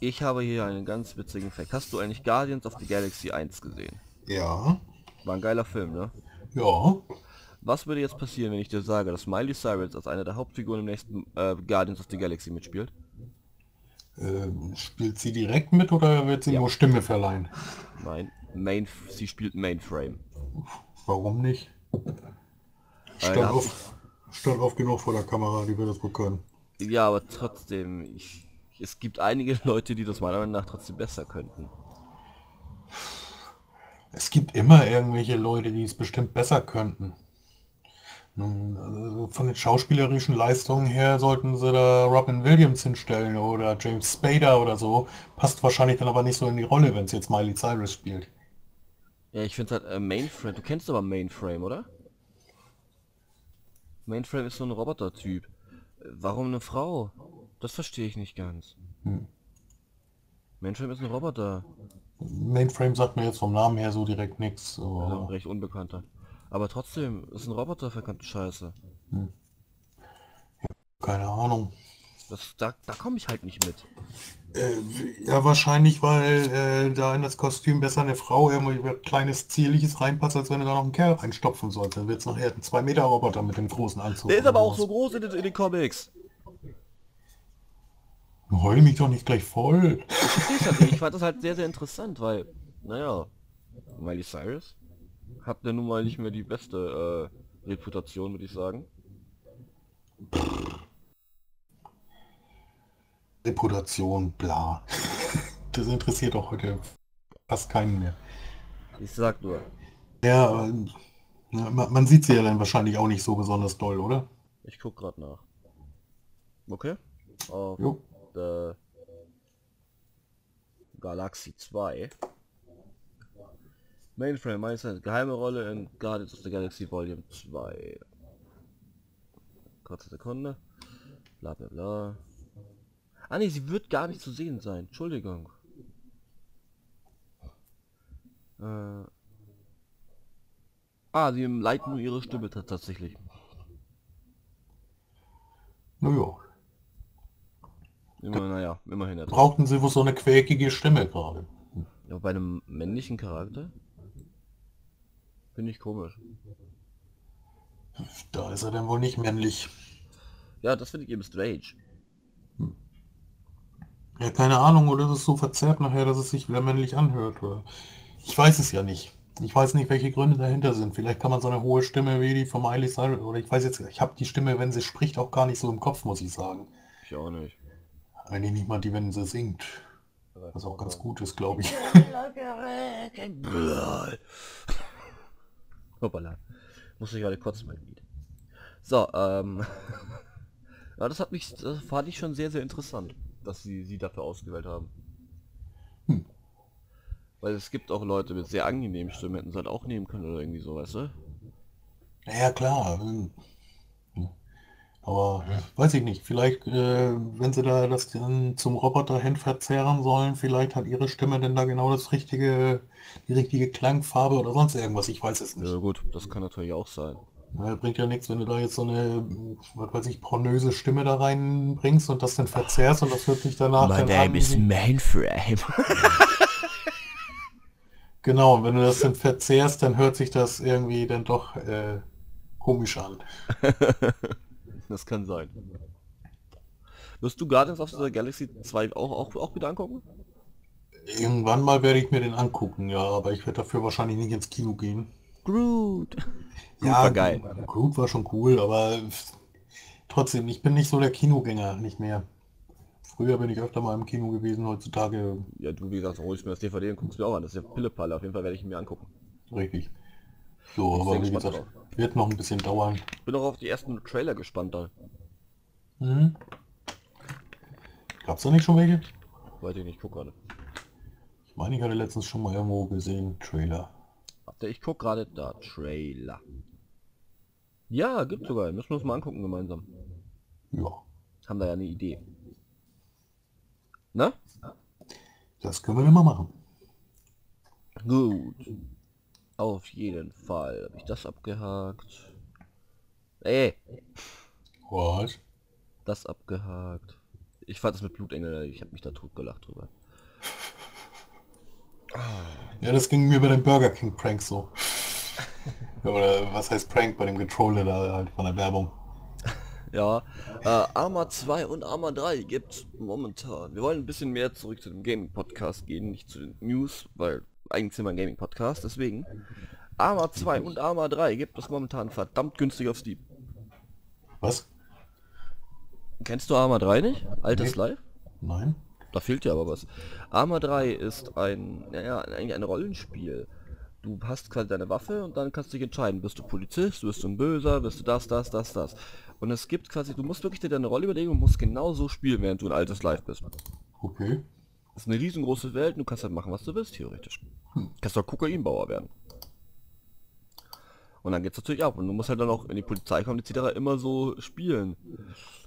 ich habe hier einen ganz witzigen Fact. Hast du eigentlich Guardians of the Galaxy 1 gesehen? Ja. War ein geiler Film, ne? Ja. Was würde jetzt passieren, wenn ich dir sage, dass Miley Cyrus als eine der Hauptfiguren im nächsten äh, Guardians of the Galaxy mitspielt? Ähm, spielt sie direkt mit oder wird sie Ja. nur Stimme verleihen? Nein, Main, sie spielt Mainframe. Warum nicht? Stand, auf, stand auf genug vor der Kamera, die wird das wohl können. Ja, aber trotzdem, ich, es gibt einige Leute, die das meiner Meinung nach trotzdem besser könnten. Es gibt immer irgendwelche Leute, die es bestimmt besser könnten. Nun, also von den schauspielerischen Leistungen her sollten sie da Robin Williams hinstellen oder James Spader oder so. Passt wahrscheinlich dann aber nicht so in die Rolle, wenn es jetzt Miley Cyrus spielt. Ja, ich finde halt äh, Mainframe. Du kennst aber Mainframe, oder? Mainframe ist so ein Roboter-Typ. Warum eine Frau? Das verstehe ich nicht ganz. Hm. Mainframe ist ein Roboter. Mainframe sagt mir jetzt vom Namen her so direkt nichts. Also recht unbekannter. Aber trotzdem, ist ein Roboter verkannte Scheiße. Keine Ahnung. Das, da, da komme ich halt nicht mit. Äh, ja, wahrscheinlich, weil äh, da in das Kostüm besser eine Frau irgendwie kleines Zierliches reinpasst, als wenn du da noch einen Kerl reinstopfen sollst. Dann wird es nachher ein 2 Meter Roboter mit dem großen Anzug. Der ist aber auch so groß in den, in den Comics. Heul mich doch nicht gleich voll. Ich versteh's halt nicht. Ich fand das halt sehr, sehr interessant, weil, naja, Miley Cyrus hat ja nun mal nicht mehr die beste äh, Reputation, würde ich sagen. Reputation, bla. Das interessiert doch heute fast keinen mehr. Ich sag nur, Ja, man, man sieht sie ja dann wahrscheinlich auch nicht so besonders doll, oder? ich guck gerade nach. Okay? Auf Jo. der Galaxy 2. Mainframe, Meister, geheime Rolle in Guardians of the Galaxy Volume 2. Kurze Sekunde. Bla bla bla. Ah ne, sie wird gar nicht zu sehen sein. Entschuldigung. Äh. Ah, sie leiten nur ihre Stimme ta- tatsächlich. Naja. Immer, naja, immerhin etwas. Brauchten sie wohl so eine quäkige Stimme gerade. Ja, bei einem männlichen Charakter? Finde ich komisch. Da ist er dann wohl nicht männlich. Ja, das finde ich eben strange. Ja, keine Ahnung, oder ist es so verzerrt nachher, dass es sich wieder männlich anhört, oder? Ich weiß es ja nicht. Ich weiß nicht, welche Gründe dahinter sind. Vielleicht kann man so eine hohe Stimme wie die von Miley Cyrus, oder ich weiß jetzt, ich habe die Stimme, wenn sie spricht, auch gar nicht so im Kopf, muss ich sagen. Ich auch nicht. Eigentlich nicht mal die, wenn sie singt. Was auch ganz gut ist, glaube ich. Hoppala. Muss ich gerade kotzen, mein Lied. So, ähm. ja, das hat mich, das fand ich schon sehr, sehr interessant, dass sie sie dafür ausgewählt haben. Hm. Weil es gibt auch Leute mit sehr angenehmen Stimmen, hätten sie halt auch nehmen können oder irgendwie so, weißt du? Ja, klar. ähm, Aber weiß ich nicht, vielleicht, äh, wenn sie da das dann zum Roboter hin verzerren sollen, vielleicht hat ihre Stimme denn da genau das richtige, die richtige Klangfarbe oder sonst irgendwas, ich weiß es nicht. Ja gut, das kann natürlich auch sein. Ja, bringt ja nichts, wenn du da jetzt so eine, was weiß ich, pornöse Stimme da reinbringst und das dann verzerrst und das hört sich danach My dann name an is wie- Mainframe. Genau, und wenn du das dann verzehrst, dann hört sich das irgendwie dann doch äh, komisch an. das kann sein. Wirst du Guardians of the Galaxy 2 auch, auch, auch wieder angucken? Irgendwann mal werde ich mir den angucken, ja, aber ich werde dafür wahrscheinlich nicht ins Kino gehen. Groot. Ja, war geil. Groot war schon cool, aber trotzdem, ich bin nicht so der Kinogänger, nicht mehr. Früher bin ich öfter mal im Kino gewesen, heutzutage Ja, du wie gesagt, hol ich mir das DVD und guckst mir auch an. Das ist ja Pillepalle. Auf jeden Fall werde ich ihn mir angucken. richtig. So, Ich aber wie gesagt, wird noch ein bisschen dauern. Bin auch auf die ersten Trailer gespannt da. Mhm. Gab's da nicht schon welche? Weiß ich nicht, guck gerade. Ich meine, ich hatte letztens schon mal irgendwo gesehen, Trailer. Ich guck gerade da. Trailer. Ja, gibt sogar. Müssen wir uns mal angucken gemeinsam. Ja, Haben da ja eine Idee. Ne? das können wir dann mal machen. Gut. Auf jeden Fall. Habe ich das abgehakt. Ey, Was? das abgehakt. Ich fand das mit Blutengel, ich habe mich da tot gelacht drüber. Ja, das ging mir bei dem Burger King Prank so. Oder was heißt Prank bei dem Controller da halt von der Werbung. Ja, äh, Arma 2 und Arma 3 gibt's momentan. Wir wollen ein bisschen mehr zurück zu dem Gaming-Podcast gehen, nicht zu den News, weil eigentlich sind wir ein Gaming-Podcast, deswegen. Arma 2 und Arma 3 gibt es momentan verdammt günstig auf Steam. Was? Kennst du Arma 3 nicht? Altes Nee. Live? Nein? Da fehlt dir aber was. Arma 3 ist ein, naja, eigentlich ein Rollenspiel. Du hast quasi deine Waffe und dann kannst du dich entscheiden, bist du Polizist, bist du ein Böser, bist du das, das, das, das. Und es gibt quasi, du musst wirklich dir deine Rolle überlegen und musst genau so spielen, während du ein altes Live bist. Okay. Das ist eine riesengroße Welt und du kannst halt machen, was du willst, theoretisch. Kannst doch Kokainbauer werden. Und dann geht's natürlich ab und du musst halt dann auch, wenn die Polizei kommt etc. immer so spielen.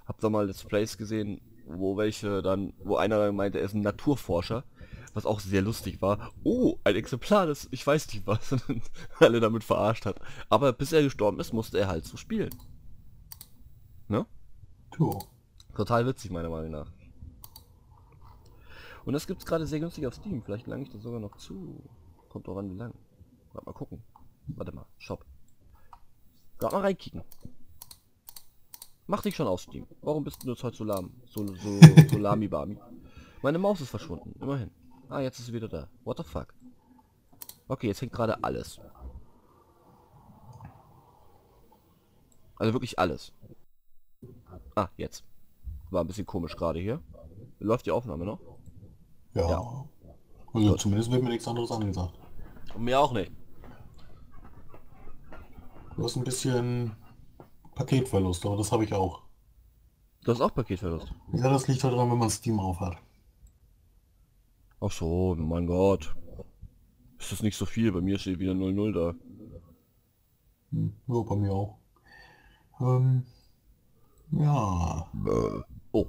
Hab da mal Let's Plays gesehen, wo welche dann, wo einer dann meinte, er ist ein Naturforscher, was auch sehr lustig war. Oh, ein Exemplar, das, ich weiß nicht was, alle damit verarscht hat. Aber bis er gestorben ist, musste er halt so spielen. Ne? Jo. Total witzig, meiner Meinung nach. Und das gibt's gerade sehr günstig auf Steam. Vielleicht lange ich das sogar noch zu. Kommt doch an, wie lang. Warte mal gucken. Warte mal, Shop. Gerade mal reinkicken. Mach dich schon aus, Steam. Warum bist du jetzt heute so lahm? So, so, so lami-bami. Meine Maus ist verschwunden, immerhin. Ah, jetzt ist sie wieder da. What the fuck? Okay, jetzt hängt gerade alles. Also wirklich alles. Ah, jetzt. War ein bisschen komisch gerade hier. Läuft die Aufnahme noch? Ja. Ja. Also Gut. zumindest wird mir nichts anderes angesagt. Und mir auch nicht. Du hast ein bisschen Paketverlust, aber das habe ich auch. Du hast auch Paketverlust. Ja, das liegt halt daran, wenn man Steam aufhat. Ach so, mein Gott. Ist das nicht so viel? Bei mir steht wieder 0-0 da. Hm, ja, bei mir auch. Ähm, ja, Oh.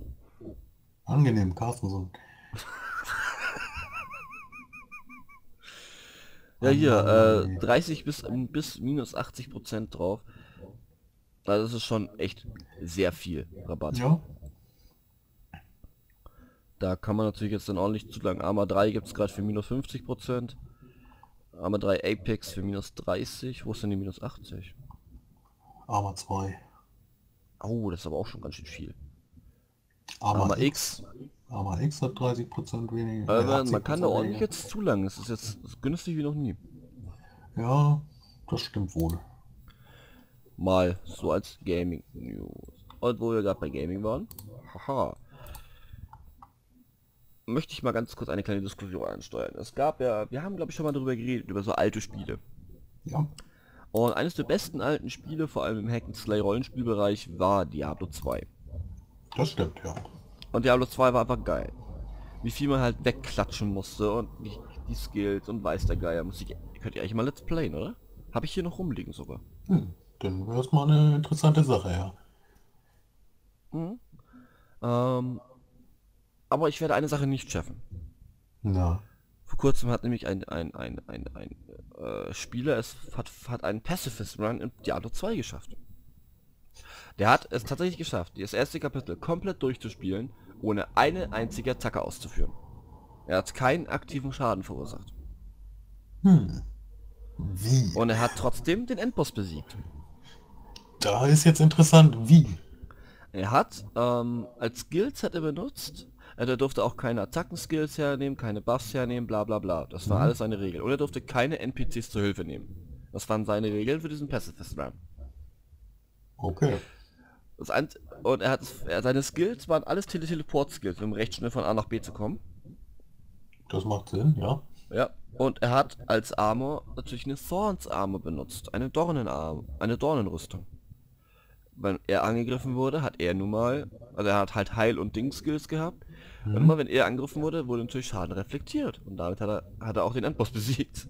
angenehm, Carstensen. Ja, hier, äh, 30 bis, bis minus 80 Prozent drauf. Also das ist schon echt sehr viel Rabatt. Ja, Da kann man natürlich jetzt dann ordentlich zulangen. Arma 3 gibt es gerade für minus 50 Prozent. Arma 3 Apex für minus 30. Wo ist denn die minus 80? Arma 2. Oh, das ist aber auch schon ganz schön viel. Arma, Arma X. X. Arma X hat 30% weniger. Äh, äh, man 80% kann da ordentlich weniger. jetzt zulangen. Es ist jetzt so günstig wie noch nie. Ja, das stimmt wohl. Mal so als Gaming News. Und wo wir gerade bei Gaming waren, haha, möchte ich mal ganz kurz eine kleine Diskussion ansteuern. Es gab ja, wir haben glaube ich schon mal darüber geredet, über so alte Spiele. Ja, Und eines der besten alten Spiele, vor allem im Hack and Slay Rollenspielbereich, war Diablo 2. das stimmt, ja. Und Diablo 2 war einfach geil. Wie viel man halt wegklatschen musste und die, die Skills und weiß der Geier. Muss ich, könnt ihr eigentlich mal Let's Playen, oder? Habe ich hier noch rumliegen sogar. Hm, dann wäre es mal eine interessante Sache, ja. Mhm. Ähm, aber ich werde eine Sache nicht schaffen. Na, Vor kurzem hat nämlich ein, ein, ein, ein, ein äh, Spieler, es hat, hat einen Pacifist Run in Diablo 2 geschafft. Der hat es tatsächlich geschafft, das erste Kapitel komplett durchzuspielen, ohne eine einzige Attacke auszuführen. Er hat keinen aktiven Schaden verursacht. Hm. Wie? Und er hat trotzdem den Endboss besiegt. Da ist jetzt interessant, wie? Er hat ähm, als Skills hat er benutzt, er durfte auch keine Attacken-Skills hernehmen, keine Buffs hernehmen, bla bla bla. Das war Mhm. alles seine Regel. Und er durfte keine NPCs zur Hilfe nehmen. Das waren seine Regeln für diesen Pacifist Run. Okay. Und er hat er, seine Skills waren alles Tele Teleport-Skills, um recht schnell von A nach B zu kommen. Das macht Sinn, ja. Ja. Und er hat als Armor natürlich eine Thorns Armor benutzt, eine Dornenarm, eine Dornenrüstung. Wenn er angegriffen wurde, hat er nun mal, also er hat halt Heil- und Ding-Skills gehabt. Und Mhm. immer wenn er angegriffen wurde, wurde natürlich Schaden reflektiert. Und damit hat er, hat er auch den Endboss besiegt.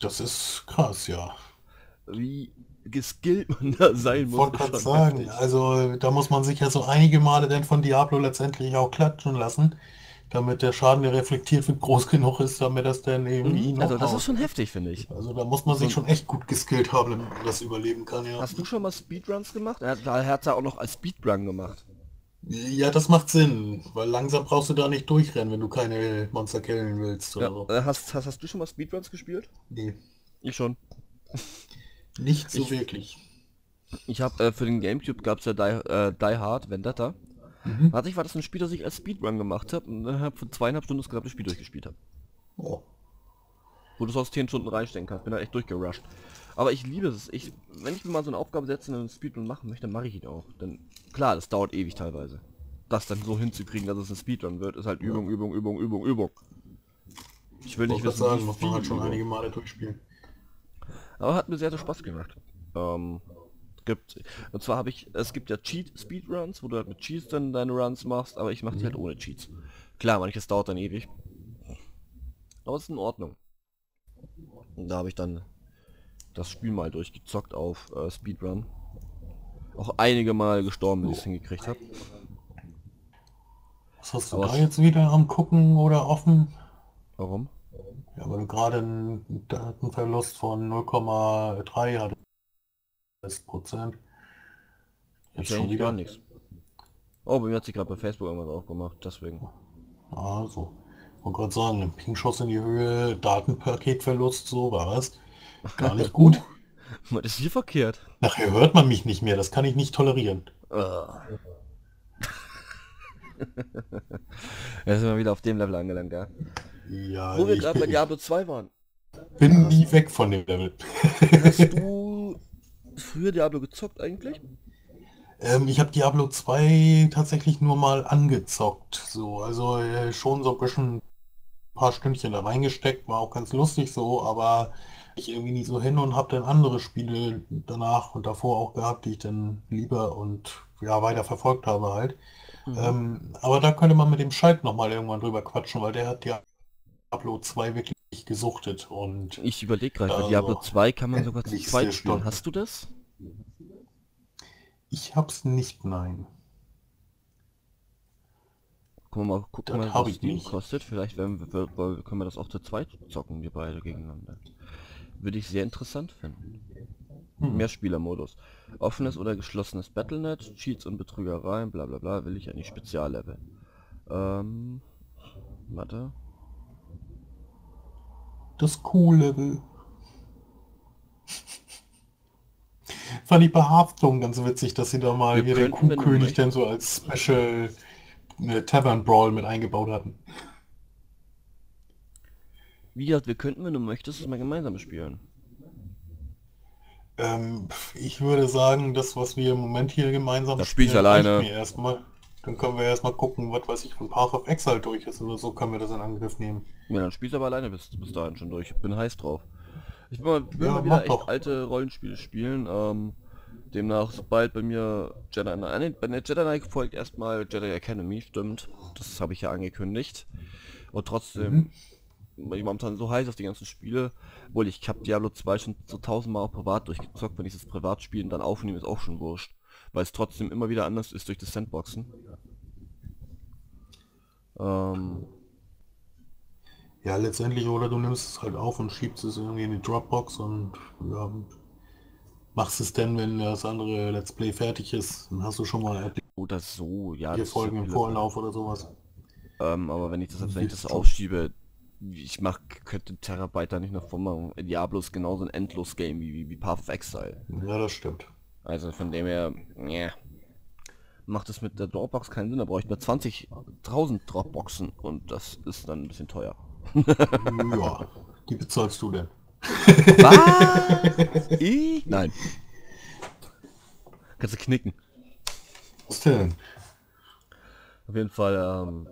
Das ist krass, ja. Wie geskillt man da sein Ich muss. wollte gerade schon sagen, heftig. also da muss man sich ja so einige Male denn von Diablo letztendlich auch klatschen lassen, damit der Schaden, der reflektiert wird, groß genug ist, damit das dann irgendwie Mhm. Also das haut. ist schon heftig, finde ich. Also da muss man sich schon echt gut geskillt haben, damit man das überleben kann, ja. Hast du schon mal Speedruns gemacht? Er hat er auch noch als Speedrun gemacht. Ja, das macht Sinn, weil langsam brauchst du da nicht durchrennen, wenn du keine Monster killen willst oder Ja. so. Äh, Hast, hast, hast du schon mal Speedruns gespielt? Nee, Ich schon. nicht so Ich- wirklich. Ich habe äh, für den Gamecube gab es ja Die, äh, Die Hard Vendetta. Mhm. Warte ich war das ein Spiel, das ich als Speedrun gemacht habe und innerhalb von zweieinhalb Stunden das gesamte Spiel durchgespielt habe. Oh. Wo du es aus 10 Stunden reinstecken kannst. Bin da echt durchgerusht. Aber ich liebe es. Ich, wenn ich mir mal so eine Aufgabe setze und einen Speedrun machen möchte, dann mache ich ihn auch. Denn klar, das dauert ewig teilweise. Das dann so hinzukriegen, dass es ein Speedrun wird, ist halt Übung, Übung, Übung, Übung, Übung. Ich will Ich nicht wissen, sagen, muss man halt schon Übung. einige Male durchspielen. Aber hat mir sehr, sehr Spaß gemacht. Ähm, gibt, und zwar habe ich, es gibt ja Cheat Speedruns, wo du halt mit Cheats dann deine Runs machst, aber ich mache die halt ohne Cheats. Klar, manches dauert dann ewig. Aber es ist in Ordnung. Und da habe ich dann das Spiel mal durchgezockt auf äh, Speedrun. Auch einige Mal gestorben, bis ich es hingekriegt habe. Was hast du Aber da jetzt wieder am gucken oder offen? Warum? Ja, weil du gerade einen Datenverlust von 0,3 hattest Prozent. Jetzt Ich schon eigentlich gar wieder. nichts. Oh, bei mir hat sich gerade bei Facebook irgendwas aufgemacht, deswegen. Also, wollte gerade sagen, ein Pingschuss in die Höhe, Datenpaketverlust, so war es. Gar nicht gut. Was ist hier verkehrt? Nachher hört man mich nicht mehr, das kann ich nicht tolerieren. Ah. Jetzt sind wir wieder auf dem Level angelangt, ja. Ja, Wo wir gerade bei Diablo 2 waren. bin nie weg von dem Level. Hast du früher Diablo gezockt eigentlich? Ähm, ich habe Diablo 2 tatsächlich nur mal angezockt. So, also äh, schon so ein bisschen ein paar Stündchen da reingesteckt, war auch ganz lustig so, aber ich irgendwie nie so hin und habe dann andere Spiele danach und davor auch gehabt, die ich dann lieber und ja weiter verfolgt habe halt. Ähm, aber da könnte man mit dem Scheit nochmal irgendwann drüber quatschen, weil der hat Diablo 2 wirklich gesuchtet und Ich überlege gerade, Also, Diablo 2 kann man sogar zu zweit spielen. Stunden. Hast du das? ich hab's nicht, nein. Gucken wir mal, gucken Das mal was Steam nicht. kostet. Vielleicht wir, wir, können wir das auch zu zweit zocken, wir beide gegeneinander. Würde ich sehr interessant finden. Hm. Mehrspielermodus. Offenes oder geschlossenes Battlenet, Cheats und Betrügereien, bla bla bla, will ich ja nicht Speziallevel. Ähm, warte. Das Q-Level. Fand die Behaftung ganz witzig, dass sie da mal Wir hier den Kuhkönig dann so als Special äh, Tavern Brawl mit eingebaut hatten. Wie gesagt, wir könnten, wenn du möchtest, es mal gemeinsam spielen. Ähm, ich würde sagen, das, was wir im Moment hier gemeinsam Das spiel ich spielen, alleine. mir erstmal. Dann können wir erstmal gucken, was weiß ich, von Path of Exile durch ist oder so, können wir das in Angriff nehmen. Ja, dann spielst du aber alleine bis, bis dahin schon durch. Bin heiß drauf. Ich will mal, will Ja, mal wieder echt doch. alte Rollenspiele spielen. Ähm, demnach, sobald bei mir Jedi Knight, ah, bei der Jedi Knight folgt erstmal Jedi Academy, stimmt. Das habe ich ja angekündigt. Und trotzdem, Mhm. weil ich momentan so heiß auf die ganzen Spiele, obwohl ich habe Diablo 2 schon so tausendmal auch privat durchgezockt, wenn ich das privat spielen dann aufnehme, ist auch schon wurscht. Weil es trotzdem immer wieder anders ist durch das Sandboxen. Ähm, Ja, letztendlich, oder du nimmst es halt auf und schiebst es irgendwie in die Dropbox und ja, machst es denn, wenn das andere Let's Play fertig ist. Dann hast du schon mal Oder so, ja. vier Folgen im Vorlauf oder sowas. Ähm, aber wenn ich das, wenn ich das aufschiebe, ich mach, könnte Terabyte da nicht noch von machen. Diablo ist genauso ein Endlos-Game wie, wie, wie Path of Exile. Ja, das stimmt. Also von dem her, yeah. Macht es mit der Dropbox keinen Sinn. Da brauche ich nur 20.000 Dropboxen und das ist dann ein bisschen teuer. ja, die bezahlst du denn. Was? ich? Nein. Kannst du knicken. Was denn? Auf jeden Fall, ähm,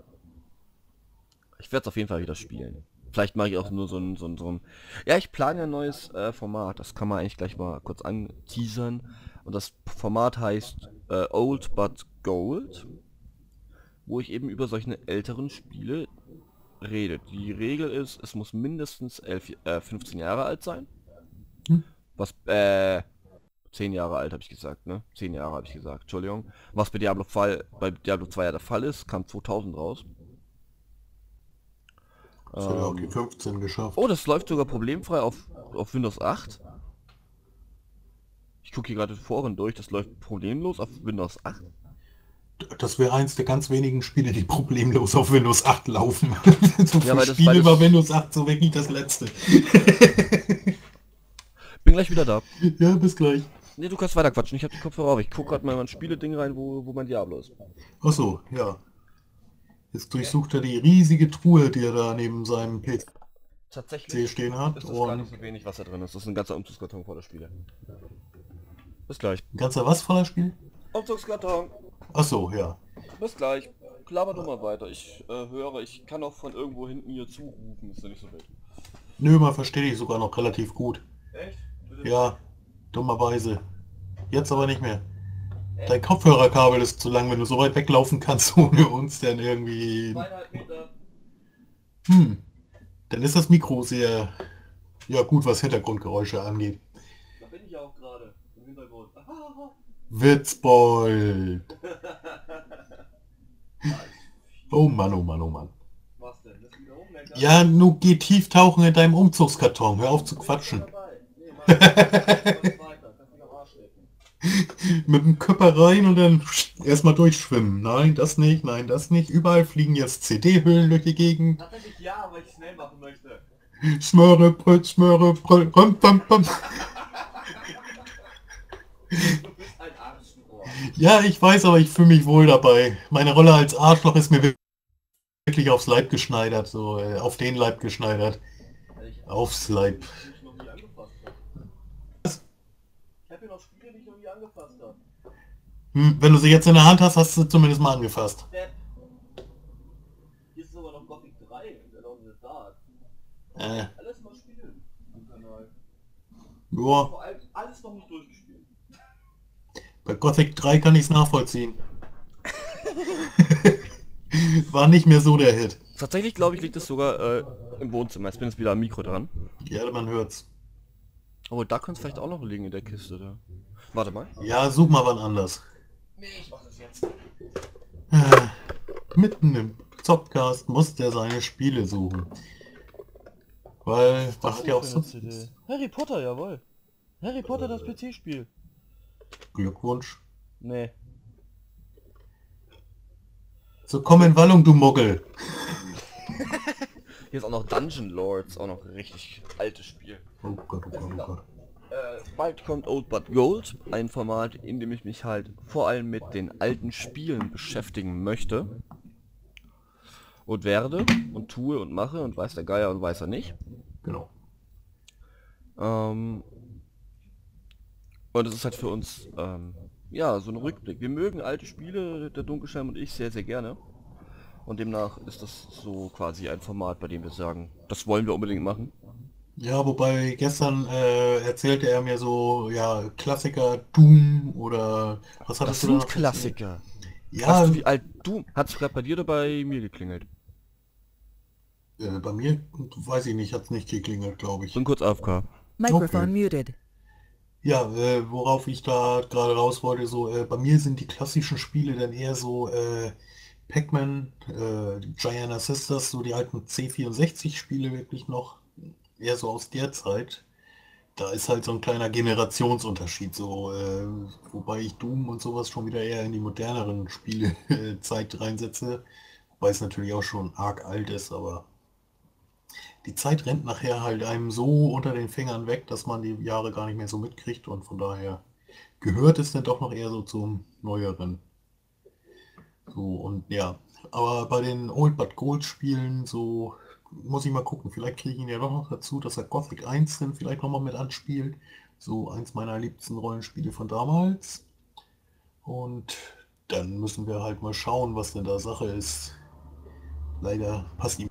ich werde es auf jeden Fall wieder spielen. Vielleicht mache ich auch nur so ein, so ein, so ein Ja, ich plane ein neues äh, Format. Das kann man eigentlich gleich mal kurz anteasern. Und das Format heißt äh, Old But Gold. Wo ich eben über solche älteren Spiele rede. Die Regel ist, es muss mindestens 11, äh, 15 Jahre alt sein. Hm. Was, äh, 10 Jahre alt habe ich gesagt, ne? 10 Jahre habe ich gesagt, Entschuldigung. Was bei Diablo, Fall, bei Diablo 2 ja der Fall ist, kam 2000 raus. Das hat ja auch Ähm, die 15 geschafft. Oh, das läuft sogar problemfrei auf, auf Windows 8. Ich gucke hier gerade Foren durch, das läuft problemlos auf Windows 8. Das wäre eins der ganz wenigen Spiele, die problemlos auf Windows 8 laufen. so Ja, weil das- Spiele war Windows 8 so wirklich das letzte. Bin gleich wieder da. ja, bis gleich. Ne, du kannst weiter quatschen, ich habe die Kopfhörer auf. Ich gucke gerade mal in mein Spiele-Ding rein, wo, wo mein Diablo ist. Achso, ja. Jetzt durchsucht er die riesige Truhe, die er da neben seinem PC Tatsächlich stehen hat. ist das gar nicht Und so wenig, was da drin ist. Das ist ein ganzer Umzugskarton voller Spiele. Bis gleich. ein ganzer was voller Spiel? Umzugskarton. Achso, ja. Bis gleich. Klaber du mal weiter. Ich äh, höre, ich kann auch von irgendwo hinten hier zurufen. Ist ja nicht so wild. Nö, man versteht dich sogar noch relativ gut. Echt? Ja, dummerweise. Jetzt aber nicht mehr. Dein Kopfhörerkabel ist zu lang, wenn du so weit weglaufen kannst, ohne uns dann irgendwie... Zweieinhalb Meter. Hm. Dann ist das Mikro sehr... Ja gut, was Hintergrundgeräusche angeht. Da bin ich ja auch gerade. Im Hintergrund. Witzbold. Oh Mann, oh Mann, oh Mann. Was denn? Das wieder rummeckern? Ja, nu geh tief tauchen in deinem Umzugskarton. Hör auf zu quatschen. Mit dem Körper rein und dann erstmal durchschwimmen. Nein, das nicht, nein, das nicht. Überall fliegen jetzt CD-Hüllen durch die Gegend. Tatsächlich ja, weil ich schnell machen möchte. Schmöre, Brüll, Schmöre, Brüll, rum, bam, bam. Du bist ein Arschloch. Ja, ich weiß, aber ich fühle mich wohl dabei. Meine Rolle als Arschloch ist mir wirklich aufs Leib geschneidert, so äh, auf den Leib geschneidert. Aufs Leib. ich noch nie angefasst habe. Ich habe hier noch Spiele, die ich noch nie angefasst habe. Hm, wenn du sie jetzt in der Hand hast, hast du sie zumindest mal angefasst. Hier ist sogar noch Gothic 3 und Alone in the Dark. Äh, Alles mal spielen am Kanal. ja, Vor allem alles noch durchgespielt. Bei Gothic 3 kann ich es nachvollziehen. War nicht mehr so der Hit. Tatsächlich glaube ich liegt es sogar äh, im Wohnzimmer. Jetzt bin jetzt wieder am Mikro dran. Ja, man hört's. Aber da könnte es vielleicht auch noch liegen in der Kiste da. Warte mal. Ja, such mal wann anders. Nee, ich mach das jetzt. Äh, mitten im Zopcast muss der seine Spiele suchen. Weil, man hat ja auch so... Harry Potter, jawohl. Harry Potter, das PC-Spiel. Glückwunsch. Nee. So komm in Wallung, du Muggel. Hier ist auch noch Dungeon Lords, auch noch ein richtig altes Spiel. Oh Gott, oh Gott, oh Gott. Äh, bald kommt Old But Gold, ein Format, in dem ich mich halt vor allem mit den alten Spielen beschäftigen möchte. Und werde und tue und mache und weiß der Geier und weiß er nicht. Genau. Ähm, und es ist halt für uns, ähm, ja, so ein Rückblick. Wir mögen alte Spiele, der Dunkelschein und ich, sehr, sehr gerne. Und demnach ist das so quasi ein Format, bei dem wir sagen, das wollen wir unbedingt machen. Ja, wobei gestern äh, erzählte er mir so, ja, Klassiker Doom oder was Das hattest du da sind? Klassiker. Ja, Weißt du, wie alt du... Hat es gerade bei dir oder bei mir geklingelt? äh, bei mir weiß ich nicht, hat's nicht geklingelt, glaube ich. Bin kurz AFK. Microphone muted. Ja, äh, worauf ich da gerade raus wollte, so, äh, bei mir sind die klassischen Spiele dann eher so, äh, Pac-Man, äh, Giant Sisters, so die alten C64-Spiele wirklich noch, eher so aus der Zeit. Da ist halt so ein kleiner Generationsunterschied, so, äh, wobei ich Doom und sowas schon wieder eher in die moderneren Spielezeit reinsetze, wobei es natürlich auch schon arg alt ist, aber die Zeit rennt nachher halt einem so unter den Fingern weg, dass man die Jahre gar nicht mehr so mitkriegt und von daher gehört es dann doch noch eher so zum Neueren. So und ja, aber bei den Old But Gold Spielen so muss ich mal gucken, vielleicht kriege ich ihn ja doch noch dazu, dass er Gothic 1 dann vielleicht nochmal mit anspielt. So eins meiner liebsten Rollenspiele von damals. Und dann müssen wir halt mal schauen, was denn da Sache ist. Leider passt ihm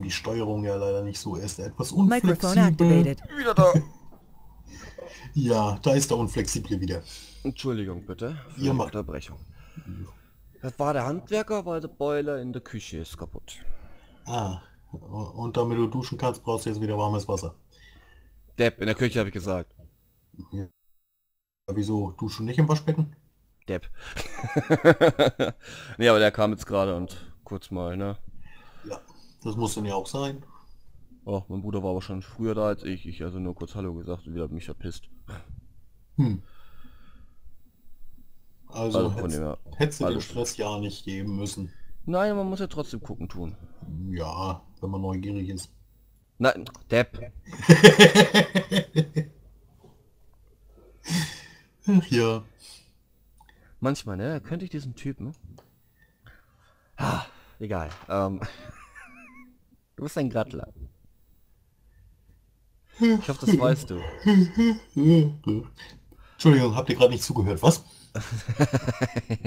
die Steuerung ja leider nicht so. Er ist etwas unflexibel. Wieder da. ja, da ist der Unflexible wieder. Entschuldigung bitte für ja, die Unterbrechung. Das war der Handwerker, weil der Boiler in der Küche ist kaputt. Ah, und damit du duschen kannst, brauchst du jetzt wieder warmes Wasser. Depp, in der Küche habe ich gesagt. Ja. Wieso? Duschen nicht im Waschbecken? Depp. nee, aber der kam jetzt gerade und kurz mal, ne? Ja. Das muss dann ja auch sein. Oh, mein Bruder war aber schon früher da als ich. Ich also nur kurz Hallo gesagt und wieder mich verpisst. Hm. Also, also hättest, ja, hättest du den Stress ja nicht geben müssen. Nein, man muss ja trotzdem gucken tun. Ja, wenn man neugierig ist. Nein, Depp. Ach ja. Manchmal, ne? Könnte ich diesen Typen. Ah, egal. Ähm. Du bist ein Grattler. Ich hoffe, das weißt du. Entschuldigung, habt ihr gerade nicht zugehört, was?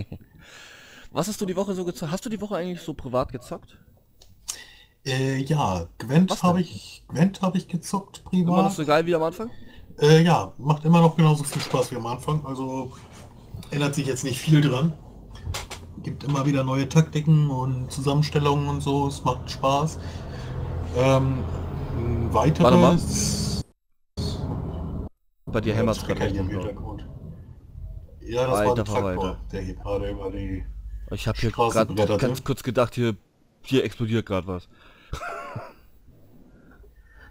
was hast du die Woche so gezockt? Hast du die Woche eigentlich so privat gezockt? Äh, ja, Gwent habe ich, Gwent habe ich gezockt privat. War das so geil wie am Anfang? Äh, ja, macht immer noch genauso viel Spaß wie am Anfang. Also ändert sich jetzt nicht viel dran. Gibt immer wieder neue Taktiken und Zusammenstellungen und so. Es macht Spaß. Ähm, weiteres... Bei dir hämmert gerade im Hintergrund. Ja, das Alter, war ein Traktor, der hier gerade über die Ich habe hier gerade ganz kurz gedacht, hier, hier explodiert gerade was.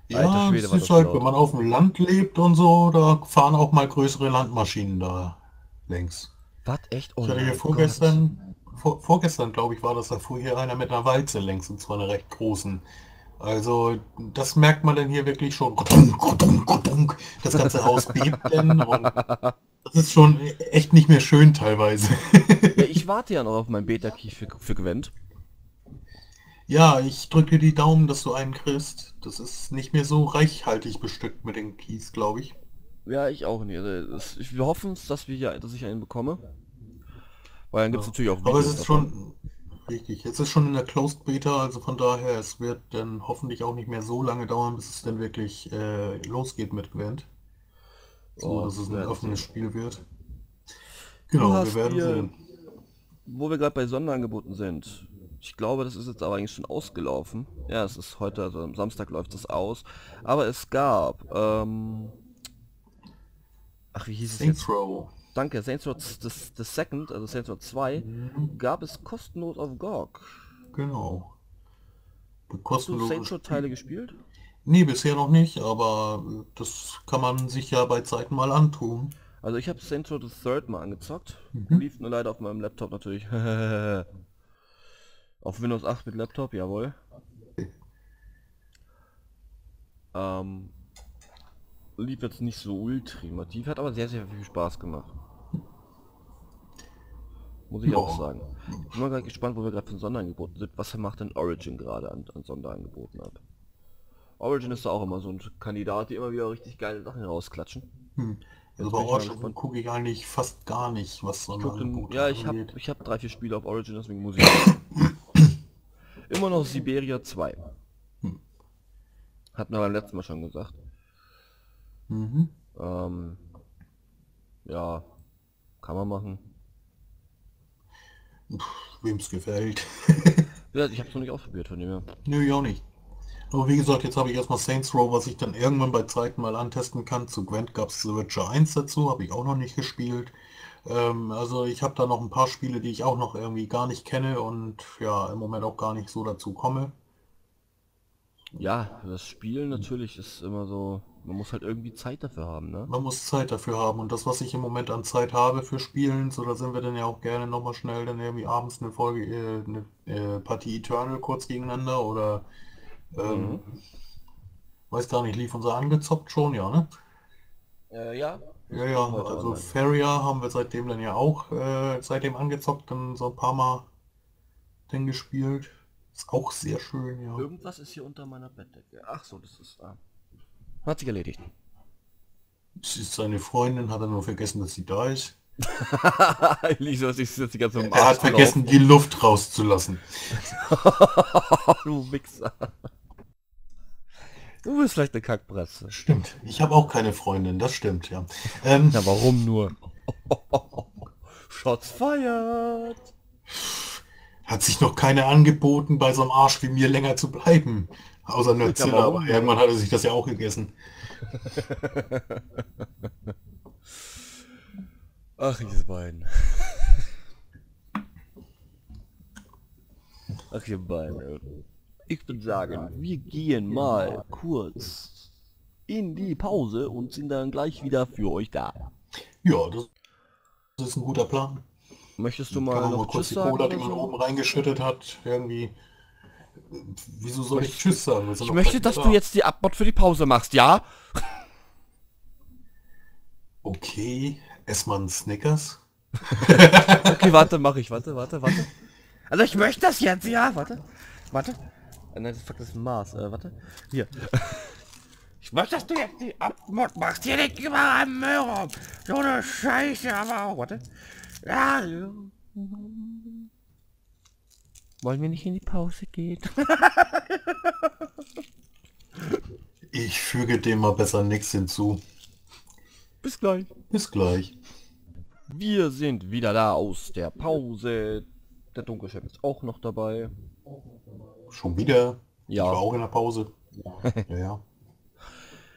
ja, Schwede, es ist halt, laut. wenn man auf dem Land lebt und so, da fahren auch mal größere Landmaschinen da längs. Was, echt? Oh ich hatte hier vorgestern, vor, vorgestern glaube ich, war das, da fuhr hier einer mit einer Walze längs, und zwar einer recht großen. Also das merkt man dann hier wirklich schon. Das ganze Haus bebt denn und das ist schon echt nicht mehr schön teilweise. Ja, ich warte ja noch auf mein Beta-Key für, für Gwent. Ja, ich drücke die Daumen, dass du einen kriegst. Das ist nicht mehr so reichhaltig bestückt mit den Keys, glaube ich. Ja, ich auch nicht. Also, wir hoffen, dass wir ja, dass ich einen bekomme. Weil dann gibt es ja. natürlich auch Videos Aber es ist davon. schon Richtig, es ist schon in der Closed Beta, also von daher, es wird dann hoffentlich auch nicht mehr so lange dauern, bis es dann wirklich äh, losgeht mit Gwent. So, oh, dass es ein offenes Spiel wird. Genau, wir werden hier, sehen. Wo wir gerade bei Sonderangeboten sind. Ich glaube, das ist jetzt aber eigentlich schon ausgelaufen. Ja, es ist heute, also am Samstag läuft es aus. Aber es gab, ähm, ach, wie hieß Saints es jetzt? Row. Danke, Saints Row the, the Second, also Saints Row 2, mhm. gab es kostenlos auf GOG. Genau. Hast du Saints Row Teile gespielt? Nee, bisher noch nicht, aber das kann man sich ja bei Zeiten mal antun. Also ich habe Saints Row the Third mal angezockt. Mhm. Lief nur leider auf meinem Laptop natürlich. auf Windows 8 mit Laptop, jawohl. Ähm, lief jetzt nicht so ultimativ, hat aber sehr, sehr viel Spaß gemacht. Muss ich auch sagen. Ich bin mal gerade gespannt, wo wir gerade von Sonderangeboten sind. Was macht denn Origin gerade an, an Sonderangeboten ab? Origin ist da auch immer so ein Kandidat, die immer wieder richtig geile Sachen rausklatschen. Hm. Also bei Origin gucke ich eigentlich fast gar nicht, was Sonderangebote Ja, ich habe ich hab drei, vier Spiele auf Origin, deswegen muss ich... immer noch Siberia 2. Hm. Hat mir beim letzten Mal schon gesagt. Mhm. Ähm, ja, kann man machen. Wem es gefällt. ja, ich habe es noch nicht ausprobiert von dem her. Nö, ich auch nicht. Aber wie gesagt, jetzt habe ich erstmal Saints Row, was ich dann irgendwann bei Zeiten mal antesten kann. Zu Gwent gab es The Witcher 1 dazu, habe ich auch noch nicht gespielt. Ähm, also ich habe da noch ein paar Spiele, die ich auch noch irgendwie gar nicht kenne und ja, im Moment auch gar nicht so dazu komme. Ja, das Spielen natürlich ist immer so, man muss halt irgendwie Zeit dafür haben, ne? Man muss Zeit dafür haben und das, was ich im Moment an Zeit habe für Spielen, so da sind wir dann ja auch gerne nochmal schnell dann irgendwie abends eine Folge, äh, eine äh, Partie Eternal kurz gegeneinander oder ähm, weiß gar nicht, lief unser angezockt schon, ja, ne? Äh, ja. Ja, ja, also. Feria haben wir seitdem dann ja auch äh, seitdem angezockt, dann so ein paar Mal dann gespielt. Ist auch sehr schön, ja. Irgendwas ist hier unter meiner Bettdecke. Ach so, das ist... Ah. Hat sich erledigt. Es ist seine Freundin, hat er nur vergessen, dass sie da ist. Lisa, sitze jetzt die ganze Er hat vergessen, die Luft rauszulassen. du Wichser. Du bist vielleicht eine Kackpresse. Stimmt. Ich habe auch keine Freundin, das stimmt, ja. Ähm, Ja, warum nur? Shots feiert. hat sich noch keine angeboten, bei so einem Arsch wie mir länger zu bleiben. Außer Nötzilla, warum aber irgendwann hat er sich das ja auch gegessen. Ach, diese beiden. Ach, ihr beiden. Ich würde sagen, wir gehen mal kurz in die Pause und sind dann gleich wieder für euch da. Ja, das, ist ein guter Plan. Möchtest du mal man mal noch kurz Tschüss die? Cola, die man so? oben reingeschüttet hat, irgendwie. Wieso soll ich Tschüss sagen? Ich möchte, dass da. du jetzt die Abmod für die Pause machst, ja? Okay, ess mal einen Snickers. Okay, warte, mach ich. Warte, warte, warte. Also ich möchte das jetzt, ja? Warte. Warte. Äh, Nein, das fuck das ist Maß. Äh, warte. Hier. Ich möchte, dass du jetzt die Abmod machst. Hier liegt überall Müll rum. So eine Scheiße, aber auch. Warte. Ja. Wollen wir nicht in die Pause gehen? Ich füge dem mal besser nichts hinzu. Bis gleich. Bis gleich. Wir sind wieder da aus der Pause. Der Dunkelchef ist auch noch dabei. Schon wieder. Ja. Ich war auch in der Pause. ja, ja.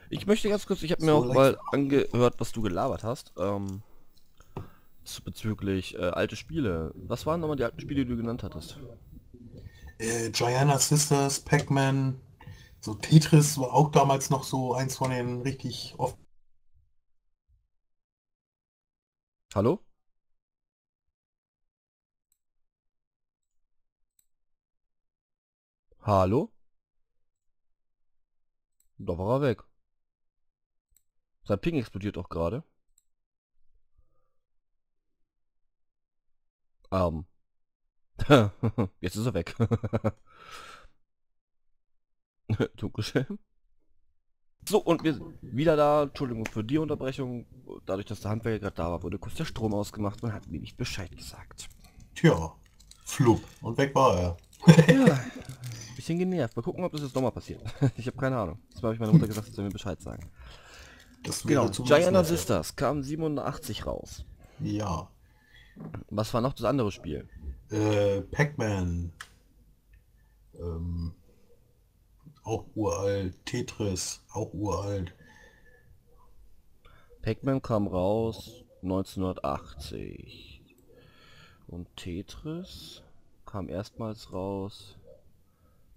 Ich möchte ganz kurz, ich habe mir So auch leicht. mal angehört, was du gelabert hast. Ähm, zu- bezüglich äh, alte Spiele. Was waren nochmal die alten Spiele, die du genannt hattest? Äh, Gianna Sisters, Pac-Man, so Tetris war auch damals noch so eins von den richtig oft. Hallo? Hallo? Da war er weg. Sein Ping explodiert auch gerade. Ähm. Jetzt ist er weg. Dunkelschirm. So, und wir sind wieder da. Entschuldigung für die Unterbrechung. Dadurch, dass der Handwerker gerade da war, wurde kurz der Strom ausgemacht und hat mir nicht Bescheid gesagt. Tja, flupp. Und weg war er. Ja, bisschen genervt. Mal gucken, ob das jetzt nochmal passiert. Ich habe keine Ahnung. Das habe ich meiner Mutter gesagt, sie soll mir Bescheid sagen. Das Genau, wissen, Sisters kam 87 raus. Ja. Was war noch das andere Spiel? Äh, Pac-Man. Ähm, auch uralt. Tetris, auch uralt. Pac-Man kam raus 1980. Und Tetris kam erstmals raus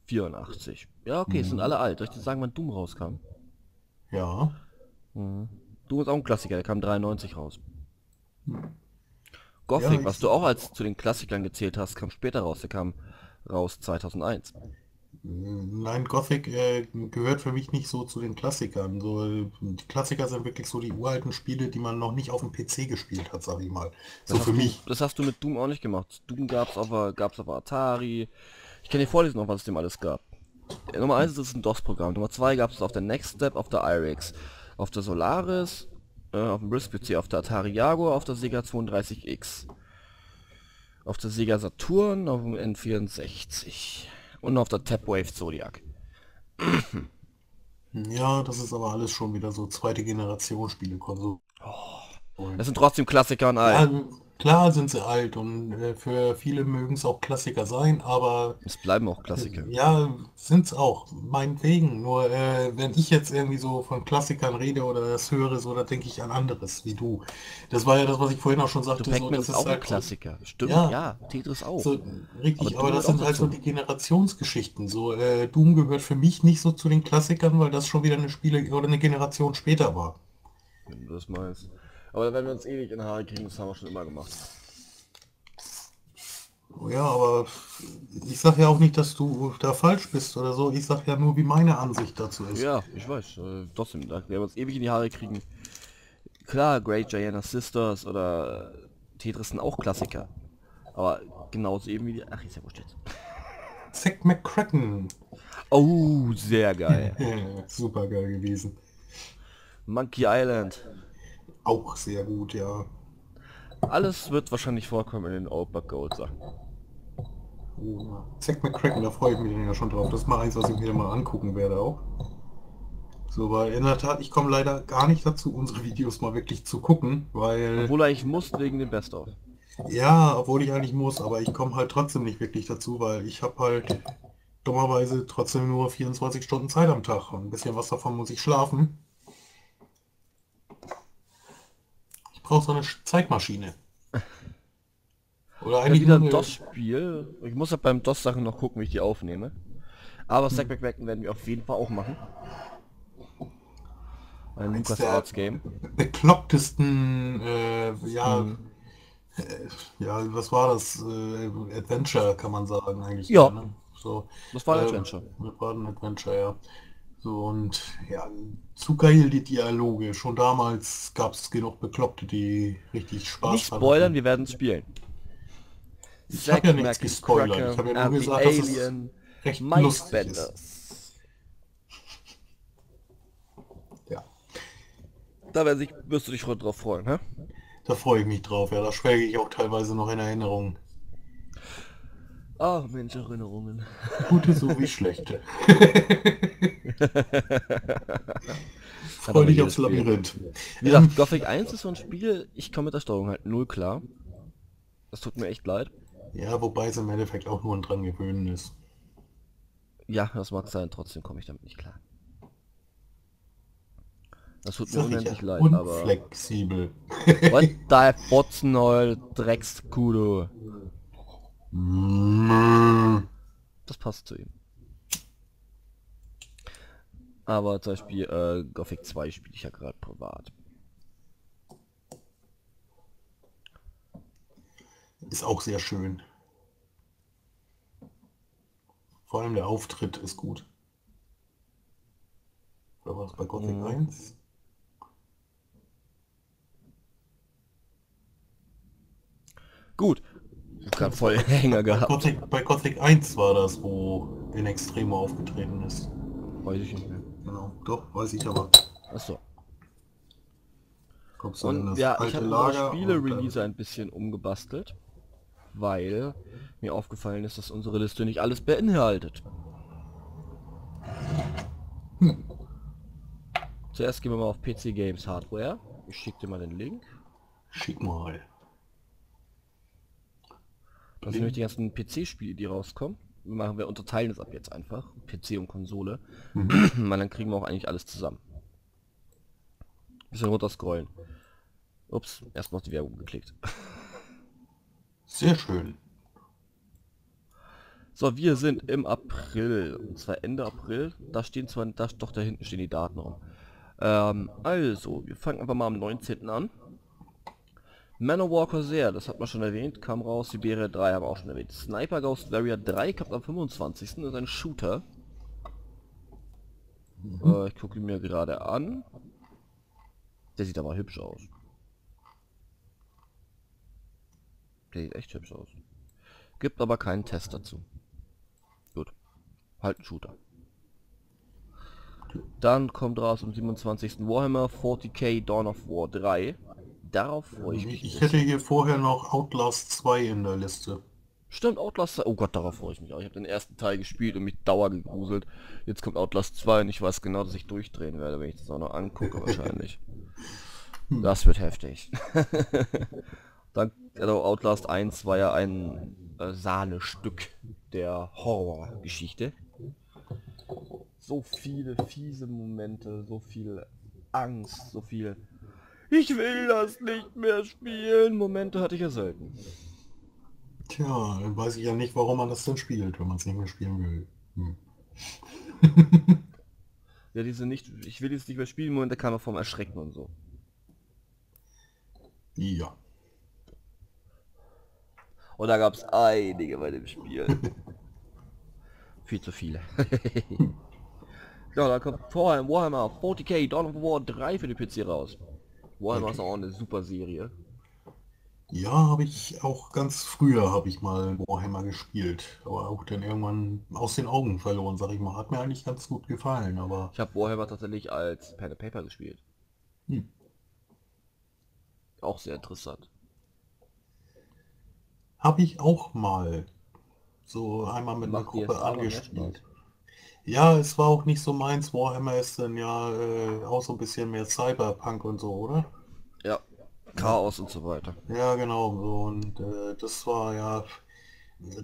84. Ja, okay, es sind alle alt. Soll ich dir sagen, wann Doom rauskam? Ja. Mhm. Doom ist auch ein Klassiker, der kam 93 raus. Gothic, Ja, was du auch als zu den Klassikern gezählt hast, kam später raus. Der kam raus 2001. Nein, Gothic äh, gehört für mich nicht so zu den Klassikern. So, äh, die Klassiker sind wirklich so die uralten Spiele, die man noch nicht auf dem PC gespielt hat, sag ich mal. So Das für hast mich. Du, das hast du mit Doom auch nicht gemacht. Doom gab's auf, gab's auf Atari. Ich kann dir vorlesen, noch was es dem alles gab. Äh, Nummer 1 ist ein DOS-Programm. Nummer 2 gab es auf der Next Step, auf der IRIX, auf der Solaris, äh, auf dem RISC-PC, auf der Atari Jaguar, auf der Sega 32X, auf der Sega Saturn, auf dem N64 und auf der Tapwave Zodiac. Ja, das ist aber alles schon wieder so zweite Generation Spielekonsolen. Das sind trotzdem Klassiker und Ja, alt. Klar sind sie alt und äh, für viele mögen es auch Klassiker sein, aber Es bleiben auch Klassiker. ja, sind es auch, meinetwegen. Nur äh, wenn ich jetzt irgendwie so von Klassikern rede oder das höre, so, da denke ich an anderes, wie du. Das war ja das, was ich vorhin auch schon sagte. Du So, das ist auch ein halt Klassiker. Stimmt, Ja. ja. Tetris auch. so, richtig, Aber aber, das sind halt so die Generationsgeschichten. So, äh, Doom gehört für mich nicht so zu den Klassikern, weil das schon wieder eine Spiele oder eine Generation später war. Wenn du das meinst. Aber da werden wir uns ewig in Haare kriegen, das haben wir schon immer gemacht. Ja, aber ich sag ja auch nicht, dass du da falsch bist oder so. Ich sag ja nur, wie meine Ansicht dazu ist. Ja, ich weiß. Äh, trotzdem, da werden wir uns ewig in die Haare kriegen. Klar, Great Giana Sisters oder Tetris sind auch Klassiker. Aber genauso eben wie die... Ach, ist ja wurscht jetzt. Zack McCracken. Oh, sehr geil. Super geil gewesen. Monkey Island. Auch sehr gut, ja. Alles wird wahrscheinlich vorkommen in den But Gold Sachen. Oh. Zack McCracken, da freue ich mich ja schon drauf. Das ist mal eins, was ich mir mal angucken werde auch. So, weil in der Tat, ich komme leider gar nicht dazu, unsere Videos mal wirklich zu gucken, weil... Obwohl eigentlich muss wegen dem Best-of. Ja, obwohl ich eigentlich muss, aber ich komme halt trotzdem nicht wirklich dazu, weil ich habe halt dummerweise trotzdem nur 24 Stunden Zeit am Tag und ein bisschen was davon muss ich schlafen. Brauche so eine Sch- Zeitmaschine. Oder Ja, eigentlich wieder nur ein DOS-Spiel. Ich muss halt beim DOS-Sachen noch gucken, wie ich die aufnehme. Aber Stack Backwacken werden wir auf jeden Fall auch machen. Ein der- Arts Game. beklopptesten, äh, ja, Mhm. äh, ja, was war das? Äh, Adventure kann man sagen eigentlich. Ja. Ne? So, Das war ein ähm, Adventure. Das war ein Adventure, ja. So und ja, zu geil die Dialoge. Schon damals gab es genug Bekloppte, die richtig Spaß Nicht spoilern, hatten. wir werden spielen. Ich hab ja nichts gespoilert. Ich hab ja nur gesagt, dass es Alien, recht lustig ist. Ja, Da werden sich, wirst du dich drauf freuen, hä? da freue ich mich drauf. Ja, da schwelge ich auch teilweise noch in Erinnerung. Ah, Mensch, Erinnerungen. Gute sowie schlechte. Freue dich aufs. Labyrinth. Wie Ähm, gesagt, Gothic 1 ist so ein Spiel, ich komme mit der Steuerung halt null klar. Das tut mir echt leid. Ja, wobei es im Endeffekt auch nur ein dran gewöhnen ist. Ja, das mag sein, trotzdem komme ich damit nicht klar. Das tut mir unendlich ja, leid, aber... unflexibel. What the Botzenol Dreckskudo. Mm. Das passt zu ihm. Aber zum Beispiel äh, Gothic 2 spiele ich ja gerade privat. Ist auch sehr schön. Vor allem der Auftritt ist gut. Oder war es bei Gothic Mhm. 1? Gut. Ich hab grad voll Hänger Bei gehabt. Gothic, bei Gothic 1 war das, wo in Extremo aufgetreten ist. Weiß ich nicht mehr. Genau, doch, weiß ich aber. Achso. Kommst du in Und ja, ich habe Lager unser und Spiele-Release ein bisschen umgebastelt, weil mir aufgefallen ist, dass unsere Liste nicht alles beinhaltet. Hm. Zuerst gehen wir mal auf PC Games Hardware. Ich schicke dir mal den Link. Schick mal. Das sind nämlich die ganzen PC-Spiele, die rauskommen. Wir machen wir unterteilen das ab jetzt einfach. PC und Konsole. Mhm. Weil dann kriegen wir auch eigentlich alles zusammen. Bisschen runter scrollen. Ups, erstmal auf die Werbung geklickt. Sehr schön. So, wir sind im April. Und zwar Ende April. Da stehen zwar, da, doch da hinten stehen die Daten rum. Ähm, also, wir fangen einfach mal am 19. an. Manowar Corsair, das hat man schon erwähnt, kam raus. Siberia 3 haben wir auch schon erwähnt. Sniper Ghost Warrior 3 kommt am 25. Das ist ein Shooter. Äh, ich gucke ihn mir gerade an. Der sieht aber hübsch aus. Der sieht echt hübsch aus. Gibt aber keinen Test dazu. Gut. Halt ein Shooter. Dann kommt raus am 27. Warhammer 40k Dawn of War 3. Darauf freue ich mich. Ich hätte hier vorher noch Outlast 2 in der Liste. Stimmt, Outlast 2. Oh Gott, darauf freue ich mich auch. Ich habe den ersten Teil gespielt und mich dauer gegruselt. Jetzt kommt Outlast 2 und ich weiß genau, dass ich durchdrehen werde, wenn ich das auch noch angucke wahrscheinlich. Das wird heftig. Dann, also Outlast 1 war ja ein äh, Sahnestück der Horrorgeschichte. So viele fiese Momente, so viel Angst, so viel Ich will das nicht mehr spielen. Momente hatte ich ja selten. Tja, dann weiß ich ja nicht, warum man das denn spielt, wenn man es nicht mehr spielen will. Hm. ja, diese nicht, ich will jetzt nicht mehr spielen, Momente kam er vom Erschrecken und so. Ja. Und da gab es einige bei dem Spiel. Viel zu viele. ja, da kommt vorher Warhammer 40k Dawn of War 3 für die PC raus. Warhammer ist auch eine super Serie. Ja, habe ich auch ganz früher habe ich mal Warhammer gespielt, aber auch dann irgendwann aus den Augen verloren, sag ich mal. Hat mir eigentlich ganz gut gefallen, aber... Ich habe Warhammer tatsächlich als Pen and Paper gespielt. Hm. Auch sehr interessant. Habe ich auch mal so einmal mit einer Gruppe angespielt. Ja, es war auch nicht so meins. Warhammer ist dann ja äh, auch so ein bisschen mehr Cyberpunk und so, oder? Ja, Chaos und so weiter. Ja, genau. So, und äh, das war ja...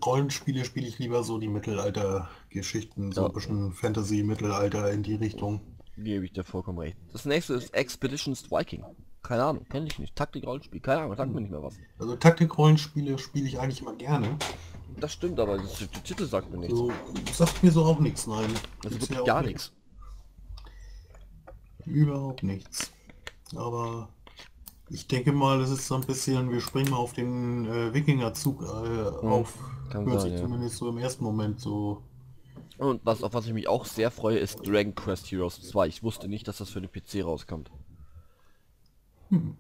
Rollenspiele spiele ich lieber so die Mittelalter-Geschichten, so ja. ein bisschen Fantasy-Mittelalter in die Richtung. Gebe ich dir vollkommen recht. Das nächste ist Expeditions Viking. Keine Ahnung, kenne ich nicht. Taktik-Rollenspiel, keine Ahnung, sagt mir nicht mehr was. Also Taktik-Rollenspiele spiele ich eigentlich immer gerne. Das stimmt, aber der Titel sagt mir nichts. So, sagt mir so auch nichts, nein. Das ist wirklich gar nichts. Überhaupt nichts. Aber ich denke mal, es ist so ein bisschen, wir springen mal auf den äh, Wikinger-Zug äh, hm, auf. Kann Hört sein, sich ja. zumindest so im ersten Moment so. Und was, auf was ich mich auch sehr freue, ist Dragon Quest Heroes 2. Ich wusste nicht, dass das für den PC rauskommt. Hm.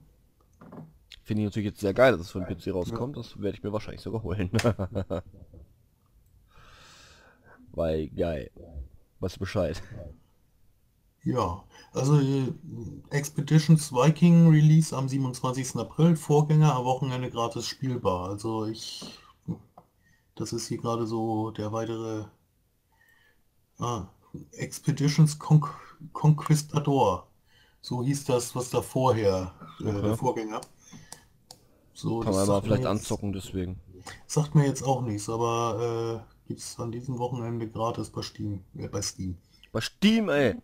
Finde ich natürlich jetzt sehr geil, dass es von PC rauskommt. Das werde ich mir wahrscheinlich sogar holen. Weil geil. Was Bescheid. Ja, also äh, Expeditions Viking Release am 27. April, Vorgänger am Wochenende gratis spielbar. Also ich, das ist hier gerade so der weitere ah, Expeditions Con Conquistador. So hieß das, was da vorher, äh, okay. der Vorgänger. So, Kann man aber vielleicht anzocken deswegen. Sagt mir jetzt auch nichts, aber äh, gibt es an diesem Wochenende gratis bei Steam. Äh, bei Steam. Bei Steam, ey.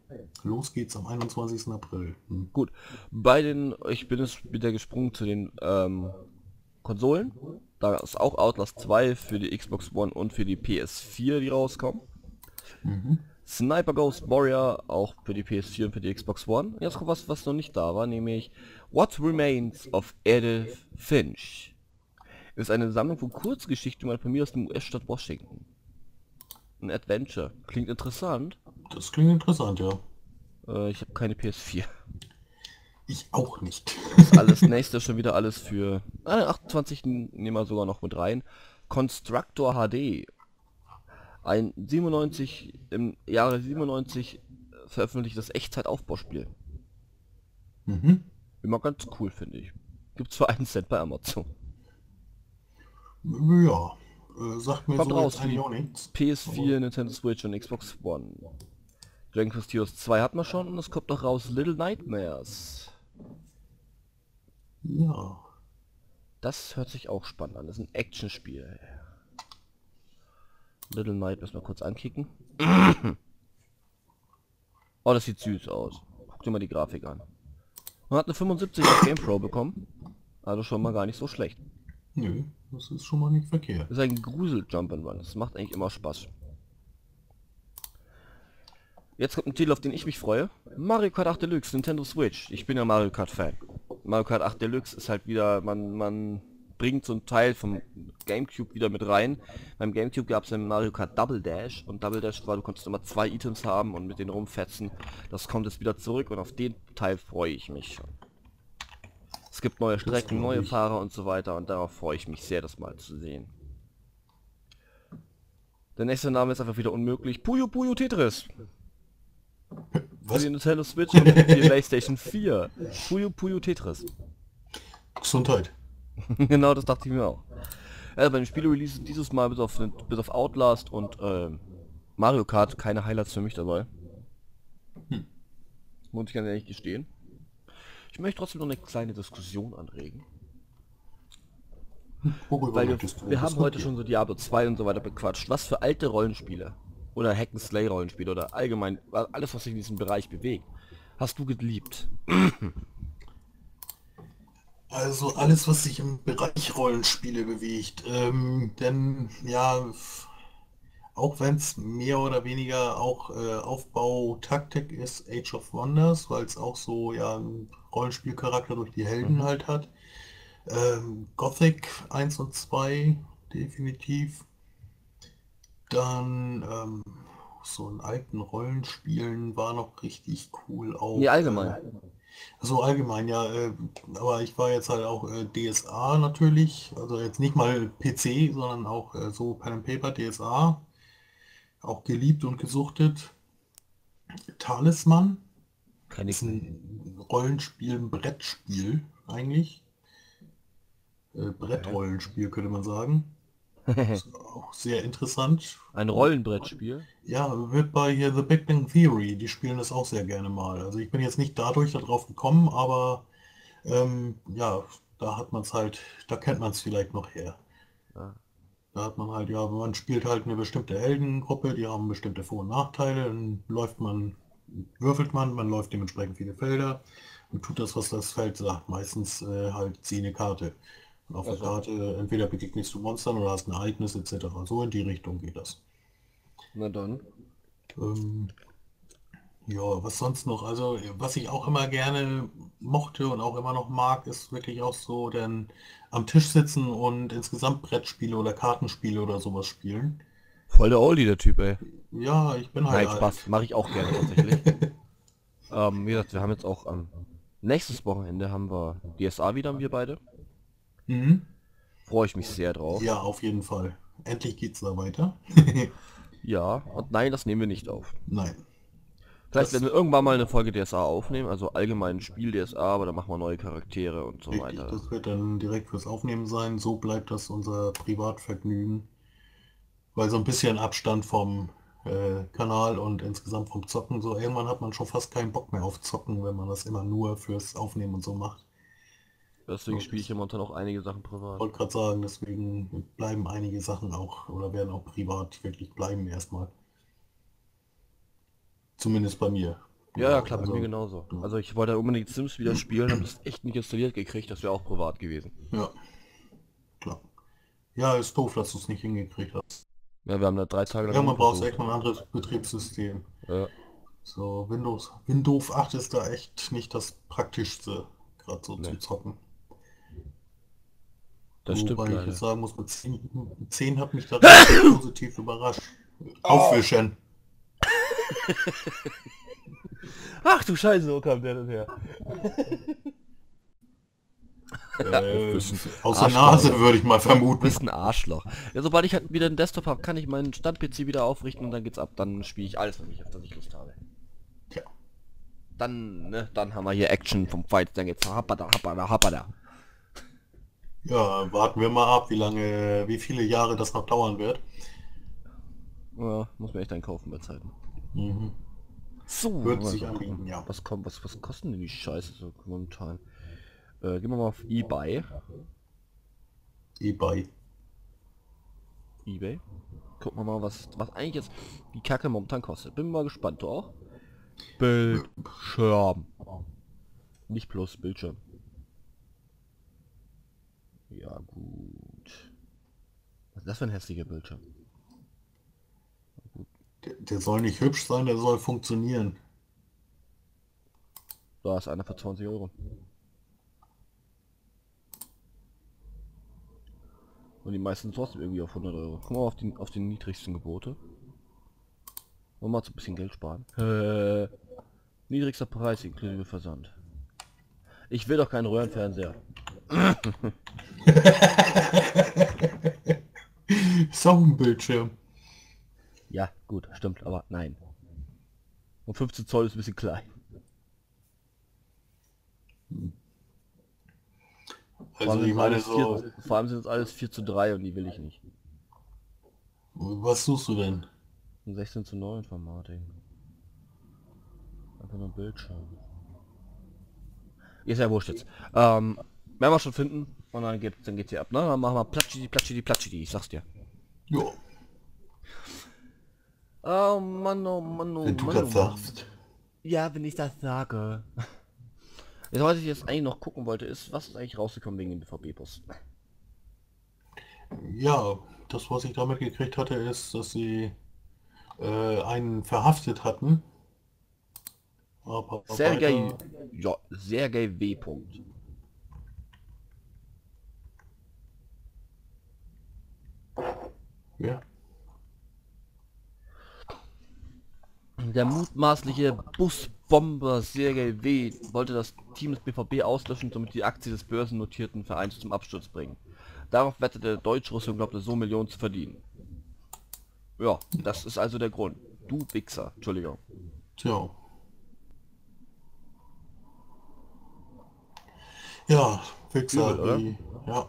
Los geht's am 21. April. Hm. Gut. Bei den, ich bin jetzt wieder gesprungen zu den ähm, Konsolen. Da ist auch Outlast 2 für die Xbox One und für die PS4, die rauskommen. Mhm. Sniper Ghost Warrior, auch für die PS4 und für die Xbox One. Jetzt kommt was, was noch nicht da war, nämlich What Remains of Edith Finch. Ist eine Sammlung von Kurzgeschichten eine Familie aus dem US-Stadt Washington. Ein Adventure. Klingt interessant. Das klingt interessant, ja. Äh, ich habe keine PS4. Ich auch nicht. Das alles nächste schon wieder alles für äh, 28 nehmen wir sogar noch mit rein. Constructor HD ein 97 im Jahre 97 veröffentlichtes Echtzeit-Aufbauspiel. Mhm. Immer ganz cool, finde ich. Gibt für einen Cent bei Amazon. Ja, äh, sagt mir Kommt so raus eigentlich auch nichts. PS4, aber... Nintendo Switch und Xbox One. Dragon Quest Heroes 2 hat man schon und es kommt noch raus Little Nightmares. Ja. Das hört sich auch spannend an. Das ist ein Actionspiel. Little Night müssen wir kurz ankicken. oh, das sieht süß aus. Guck dir mal die Grafik an. Man hat eine 75 auf Game Pro bekommen. Also schon mal gar nicht so schlecht. Nö, das ist schon mal nicht verkehrt. Das ist ein Grusel Jump and Run. Das macht eigentlich immer Spaß. Jetzt kommt ein Titel, auf den ich mich freue. Mario Kart 8 Deluxe, Nintendo Switch. Ich bin ja Mario Kart Fan. Mario Kart 8 Deluxe ist halt wieder, man, man bringt so ein Teil vom Gamecube wieder mit rein. Beim Gamecube gab es im Mario Kart Double Dash und Double Dash war, du konntest immer zwei Items haben und mit denen rumfetzen. Das kommt jetzt wieder zurück und auf den Teil freue ich mich. Es gibt neue Strecken, neue Fahrer und so weiter und darauf freue ich mich sehr, das mal zu sehen. Der nächste Name ist einfach wieder unmöglich. Puyo Puyo Tetris. Was? Für die Nintendo Switch und die Playstation 4. Puyo Puyo Tetris. Gesundheit. genau, das dachte ich mir auch. Ja, beim Spiele-Release dieses Mal bis auf, bis auf Outlast und äh, Mario Kart keine Highlights für mich dabei. Hm. Muss ich ganz ehrlich gestehen. Ich möchte trotzdem noch eine kleine Diskussion anregen. Worüber Weil wir, wir haben heute schon so Diablo 2 und so weiter bequatscht. Was für alte Rollenspiele oder Hack and Slay Rollenspiele oder allgemein alles, was sich in diesem Bereich bewegt, hast du geliebt? Also alles, was sich im Bereich Rollenspiele bewegt. Ähm, denn ja, auch wenn es mehr oder weniger auch äh, Aufbau-Taktik ist, Age of Wonders, weil es auch so ja einen Rollenspielcharakter durch die Helden Mhm. halt hat. Ähm, Gothic 1 und 2 definitiv. Dann ähm, so in alten Rollenspielen war noch richtig cool auch. Nee, allgemein. Äh, so allgemein, ja, äh, aber ich war jetzt halt auch äh, DSA natürlich, also jetzt nicht mal PC, sondern auch äh, so Pen and Paper DSA, auch geliebt und gesuchtet. Talisman ist ich nicht. ein Rollenspiel, ein Brettspiel eigentlich. Äh, Brettrollenspiel könnte man sagen. Auch sehr interessant. Ein Rollenbrettspiel. Ja, wird bei hier The Big Bang Theory, die spielen das auch sehr gerne mal. Also ich bin jetzt nicht dadurch darauf gekommen, aber ähm, ja, da hat man es halt, da kennt man es vielleicht noch her. Ja. Da hat man halt, ja, man spielt halt eine bestimmte Heldengruppe, die haben bestimmte Vor- und Nachteile, dann läuft man, würfelt man, man läuft dementsprechend viele Felder und tut das, was das Feld sagt. Meistens äh, halt zieh eine Karte. Und auf Also- der Karte entweder begegnest du Monstern oder hast ein Ereignis etc. So in die Richtung geht das. Na dann. Ähm, ja, was sonst noch? Also, was ich auch immer gerne mochte und auch immer noch mag, ist wirklich auch so, denn am Tisch sitzen und insgesamt Brettspiele oder Kartenspiele oder sowas spielen. Voll der Oldie, der Typ, ey. Ja, ich bin halt Nein. Spaß. Mache ich auch gerne tatsächlich. ähm, wie gesagt, wir haben jetzt auch am nächstes Wochenende haben wir DSA wieder, wir beide. Mhm. Freue ich mich sehr drauf. Ja, auf jeden Fall. Endlich geht's da weiter. Ja, und nein, das nehmen wir nicht auf. Nein. Vielleicht Das- werden wir irgendwann mal eine Folge DSA aufnehmen, also allgemein Spiel DSA, aber da machen wir neue Charaktere und so Richtig, weiter. das wird dann direkt fürs Aufnehmen sein. So bleibt das unser Privatvergnügen. Weil so ein bisschen Abstand vom äh, Kanal und insgesamt vom Zocken, so irgendwann hat man schon fast keinen Bock mehr auf Zocken, wenn man das immer nur fürs Aufnehmen und so macht. Deswegen spiele ich ja momentan auch einige Sachen privat. Wollte gerade sagen, deswegen bleiben einige Sachen auch oder werden auch privat wirklich bleiben erstmal. Zumindest bei mir. Ja, ja, klar, bei Also, mir genauso. ja. Also ich wollte unbedingt Sims wieder spielen, habe das echt nicht installiert gekriegt, das wäre auch privat gewesen. Ja, klar. Ja, ist doof, dass du es nicht hingekriegt hast. Ja, wir haben da drei Tage lang brauchst du versucht. echt mal ein anderes Betriebssystem. Ja, So, Windows, Windows 8 ist da echt nicht das praktischste, gerade so Nee. zum Zocken. Das stimmt Wobei ich leider. jetzt sagen muss, mit 10, mit 10 hat mich das positiv überrascht. Aufwischen. Ach du Scheiße, wo kam der denn her? Äh, aus der. Nase würde ich mal Du vermuten. bist ein Arschloch. Ja, sobald ich halt wieder einen Desktop habe, kann ich meinen Stand-PC wieder aufrichten und dann geht's ab. Dann spiele ich alles, was ich, auf das ich Lust habe. Tja. Dann, ne, dann haben wir hier Action vom Fight, dann geht's happada, happada, happada. Ja, warten wir mal ab, wie lange, wie viele Jahre das noch dauern wird. Ja, muss mir echt einen kaufen bei Zeiten. Mhm. So, Wird sich anbieten, ja. Was kommt, was, was kosten denn die Scheiße so momentan? Äh, gehen wir mal auf eBay. E-Buy. eBay. Gucken wir mal, was, was eigentlich jetzt die Kacke momentan kostet. Bin mal gespannt, du auch? Bildschirm. Nicht bloß Bildschirm. Ja, gut. Was ist das für ein hässlicher Bildschirm? Der, der soll nicht hübsch sein, der soll funktionieren. Da ist einer für 20 Euro. Und die meisten sind trotzdem irgendwie auf 100 Euro. Guck mal auf die, auf die niedrigsten Gebote. Wollen wir mal so ein bisschen Geld sparen. Äh, niedrigster Preis inklusive Versand. Ich will doch keinen Röhrenfernseher. Ist auch ein Bildschirm. Ja, gut, stimmt, aber nein. Und 15 Zoll ist ein bisschen klein. Also allem, ich meine so, vier, vor allem sind es alles 4 zu 3 und die will ich nicht. was suchst du denn? Ein 16 zu 9 Formating. Einfach nur Bildschirm. Ist ja wurscht jetzt. Ähm, werden wir schon finden. Und dann geht dann geht's hier ab. Ne? Dann machen wir Platschi, Platschi, Platschi, ich sag's dir. Jo, Oh Mann, oh Mann, oh wenn du Mann. das oh Mann. sagst. Ja, wenn ich das sage. Jetzt, was ich jetzt eigentlich noch gucken wollte, ist, was ist eigentlich rausgekommen wegen dem BVB-Bus? Ja, das, was ich damit gekriegt hatte, ist, dass sie äh, einen verhaftet hatten. Aber Sergei, weiter- ja, Sergei W. Punkt. Ja, Der mutmaßliche Busbomber Sergei W. wollte das Team des BVB auslöschen somit die Aktie des börsennotierten Vereins zum Absturz bringen. Darauf wettete der Deutsch-Russe und glaubte so Millionen zu verdienen. Ja, das ist also der Grund. Du Wichser, Entschuldigung. tja. Ja, Fixer, Übel, ja.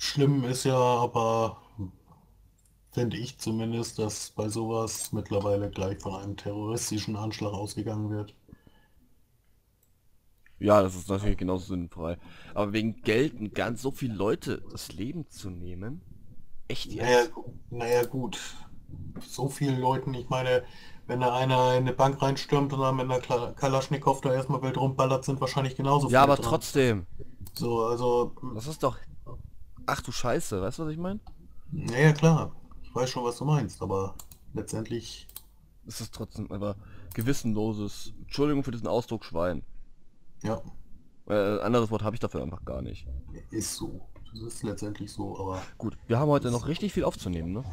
Schlimm ist ja aber, finde ich zumindest, dass bei sowas mittlerweile gleich von einem terroristischen Anschlag ausgegangen wird. Ja, das ist natürlich genauso sinnfrei. Aber wegen Geld und ganz so viele Leute das Leben zu nehmen? Echt Naja, jetzt? gu- naja gut, so vielen Leuten, ich meine, wenn da einer in eine Bank reinstürmt und dann mit einer Kalaschnikow da erstmal wild rumballert, sind wahrscheinlich genauso Ja, viele aber dran. trotzdem. So, also, Das ist doch... Ach du Scheiße, weißt du, was ich meine? naja klar, ich weiß schon, was du meinst, aber letztendlich, Es ist trotzdem aber gewissenloses... Entschuldigung für diesen Ausdruck Schwein. ja, Äh, anderes Wort habe ich dafür einfach gar nicht. ist so. Das ist letztendlich so, aber Gut, wir haben heute noch richtig viel aufzunehmen, ne?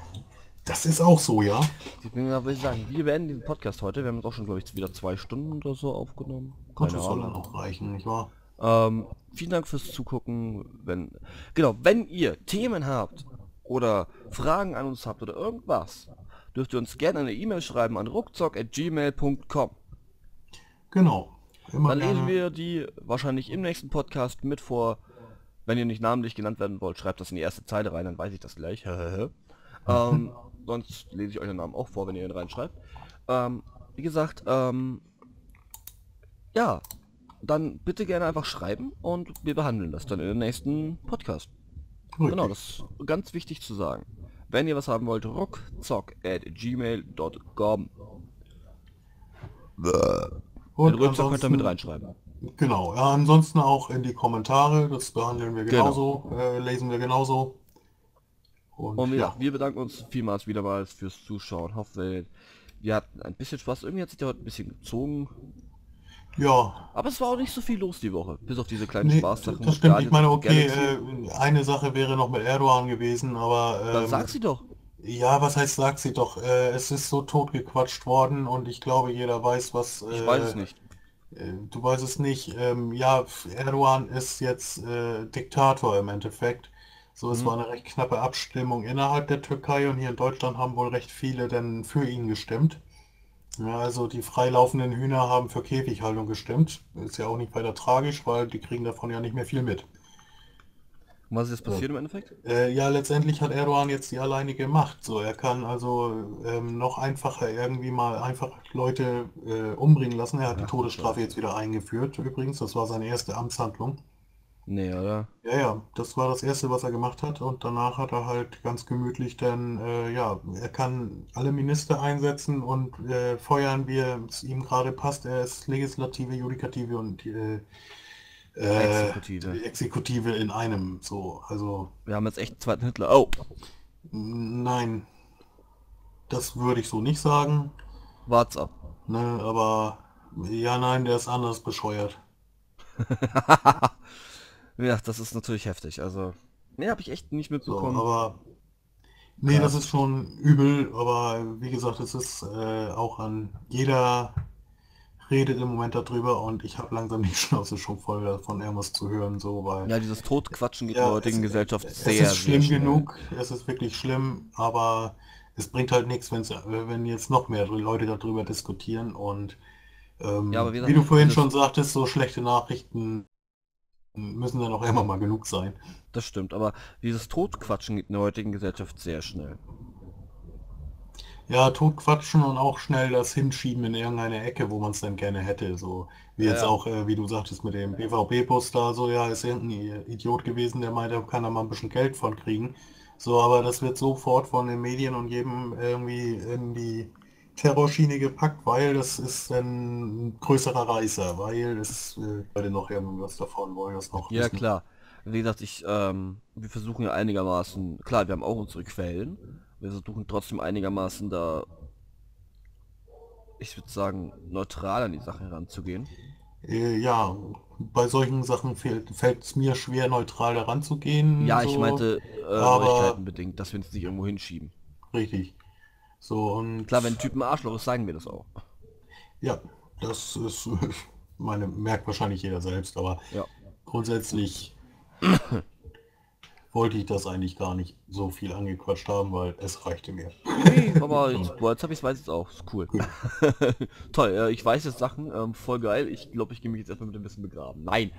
das ist auch so, ja. Deswegen würde ich sagen, wir beenden diesen Podcast heute. Wir haben jetzt auch schon, glaube ich, wieder zwei Stunden oder so aufgenommen. Gott, das soll dann noch reichen, nicht wahr? Ähm, vielen Dank fürs Zugucken. Wenn, genau, wenn ihr Themen habt oder Fragen an uns habt oder irgendwas, dürft ihr uns gerne eine E-Mail schreiben an ruckzock.gmail.com. Genau. Immer Dann lesen wir die wahrscheinlich im nächsten Podcast mit vor. Wenn ihr nicht namentlich genannt werden wollt, schreibt das in die erste Zeile rein, dann weiß ich das gleich. ähm, sonst lese ich euch den Namen auch vor, wenn ihr ihn reinschreibt. Ähm, wie gesagt, ähm, ja, dann bitte gerne einfach schreiben und wir behandeln das dann in den nächsten Podcast. Richtig. Genau, das ist ganz wichtig zu sagen. Wenn ihr was haben wollt, ruckzock at gmail.com. Und Den Rückzug könnt ihr mit reinschreiben. Genau, ja, ansonsten auch in die Kommentare, das behandeln wir Genau. genauso, äh, lesen wir genauso. Und, Und ja, ja, wir bedanken uns vielmals wiedermals fürs Zuschauen. Hoffe, wir hatten ein bisschen Spaß. Irgendwie hat sich der heute ein bisschen gezogen. Ja, Aber es war auch nicht so viel los die Woche. Bis auf diese kleinen nee, Spaßsachen. das stimmt. Ich meine, okay, äh, eine Sache wäre noch mit Erdogan gewesen, aber Dann ähm, sag sie doch. ja, was heißt, sagt sie doch, äh, es ist so totgequatscht worden und ich glaube, jeder weiß, was... Ich äh, weiß es nicht. äh, Du weißt es nicht. Ähm, ja, Erdogan ist jetzt äh, Diktator im Endeffekt. So, es Mhm. war eine recht knappe Abstimmung innerhalb der Türkei und hier in Deutschland haben wohl recht viele dann für ihn gestimmt. Ja, also die freilaufenden Hühner haben für Käfighaltung gestimmt. Ist ja auch nicht weiter tragisch, weil die kriegen davon ja nicht mehr viel mit. Und was ist jetzt passiert im Endeffekt? Äh, ja, letztendlich hat Erdogan jetzt die alleinige Macht. So, er kann also ähm, noch einfacher irgendwie mal einfach Leute äh, umbringen lassen. Er hat die Ach, Todesstrafe jetzt wieder eingeführt, übrigens. Das war seine erste Amtshandlung. Nee, oder? Ja, ja, das war das Erste, was er gemacht hat. Und danach hat er halt ganz gemütlich dann, äh, ja, er kann alle Minister einsetzen und äh, feuern, wie es ihm gerade passt. Er ist Legislative, Judikative und äh, äh, Exekutive. Exekutive in einem. So, also Wir haben jetzt echt einen zweiten Hitler. Oh, nein, das würde ich so nicht sagen. wart's ab. Ne, aber ja, nein, der ist anders bescheuert. Ja, das ist natürlich heftig. Also, nee, habe ich echt nicht So, mitbekommen. aber nee, Krass. das ist schon übel, aber wie gesagt, es ist äh, auch an jeder redet im Moment darüber und ich habe langsam die Schnauze schon voll davon, irgendwas zu hören, so, weil ja, dieses Totquatschen geht Ja, in der heutigen es- Gesellschaft es sehr, ist schlimm sehr genug, es ist wirklich schlimm, aber es bringt halt nichts, wenn's, wenn jetzt noch mehr Leute darüber diskutieren und ähm, Ja, wie wie du vorhin schon sagtest, so schlechte Nachrichten müssen dann auch immer mal genug sein. Das stimmt, aber dieses Totquatschen geht in der heutigen Gesellschaft sehr schnell. Ja, totquatschen und auch schnell das hinschieben in irgendeine Ecke, wo man es dann gerne hätte. So wie Ja, jetzt ja. auch, äh, wie du sagtest, mit dem da, so ja, ist irgendein Idiot gewesen, der meinte, kann da mal ein bisschen Geld von kriegen. So, aber das wird sofort von den Medien und jedem irgendwie in die Terrorschiene gepackt, weil das ist ein größerer Reißer, weil es äh, noch irgendwas davon wollen, das noch Ja wissen. klar. Wie gesagt, ich, ähm, wir versuchen ja einigermaßen, klar, wir haben auch unsere Quellen. Wir versuchen trotzdem einigermaßen da, ich würde sagen, neutral an die Sache heranzugehen. Äh, ja, bei solchen Sachen fällt es mir schwer, neutral daran zu gehen. Ja, ich so. meinte äh, aber- bedingt, dass wir uns nicht irgendwo hinschieben. Richtig. So, und Klar, wenn ein Typ ein Arschloch ist, sagen wir das auch. ja, das ist, meine, merkt wahrscheinlich jeder selbst, aber Ja. grundsätzlich wollte ich das eigentlich gar nicht so viel angequatscht haben, weil es reichte mir. Nee, aber jetzt, boah, jetzt habe ich es weiß jetzt auch. Ist cool. Toll, äh, ich weiß jetzt Sachen, ähm, voll geil. Ich glaube, ich gehe mich jetzt erstmal mit ein bisschen begraben. Nein.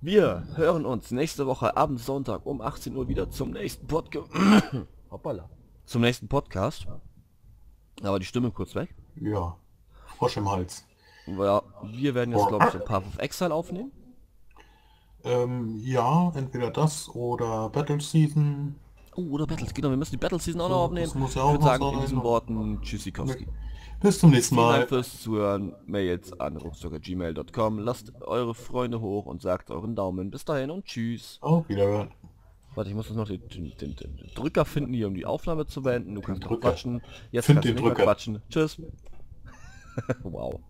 Wir hören uns nächste Woche am Sonntag um 18 Uhr wieder zum nächsten Podcast. Hoppala. Zum nächsten Podcast. Aber die Stimme kurz weg. Ja, Frosch im Hals. Ja, wir werden jetzt, glaube ich, ein Path of Exile aufnehmen. Ähm, ja, entweder das oder Battle Season. Oh, oder Battles, genau, wir müssen die Battle Season auch noch aufnehmen. das muss ja ich auch würde noch sagen, in sein. diesen Worten, Tschüssikowski. Bis zum nächsten Vielen Dank Mal. fürs Zuhören. Mails an ruckzucker.gmail.com. Lasst eure Freunde hoch und sagt euren Daumen. Bis dahin und tschüss. Auf Wiederhören. Warte, ich muss jetzt noch den, den, den, Drücker finden, hier um die Aufnahme zu beenden. Du kannst quatschen. Jetzt Find kannst du nicht Drücker. quatschen. Tschüss. wow.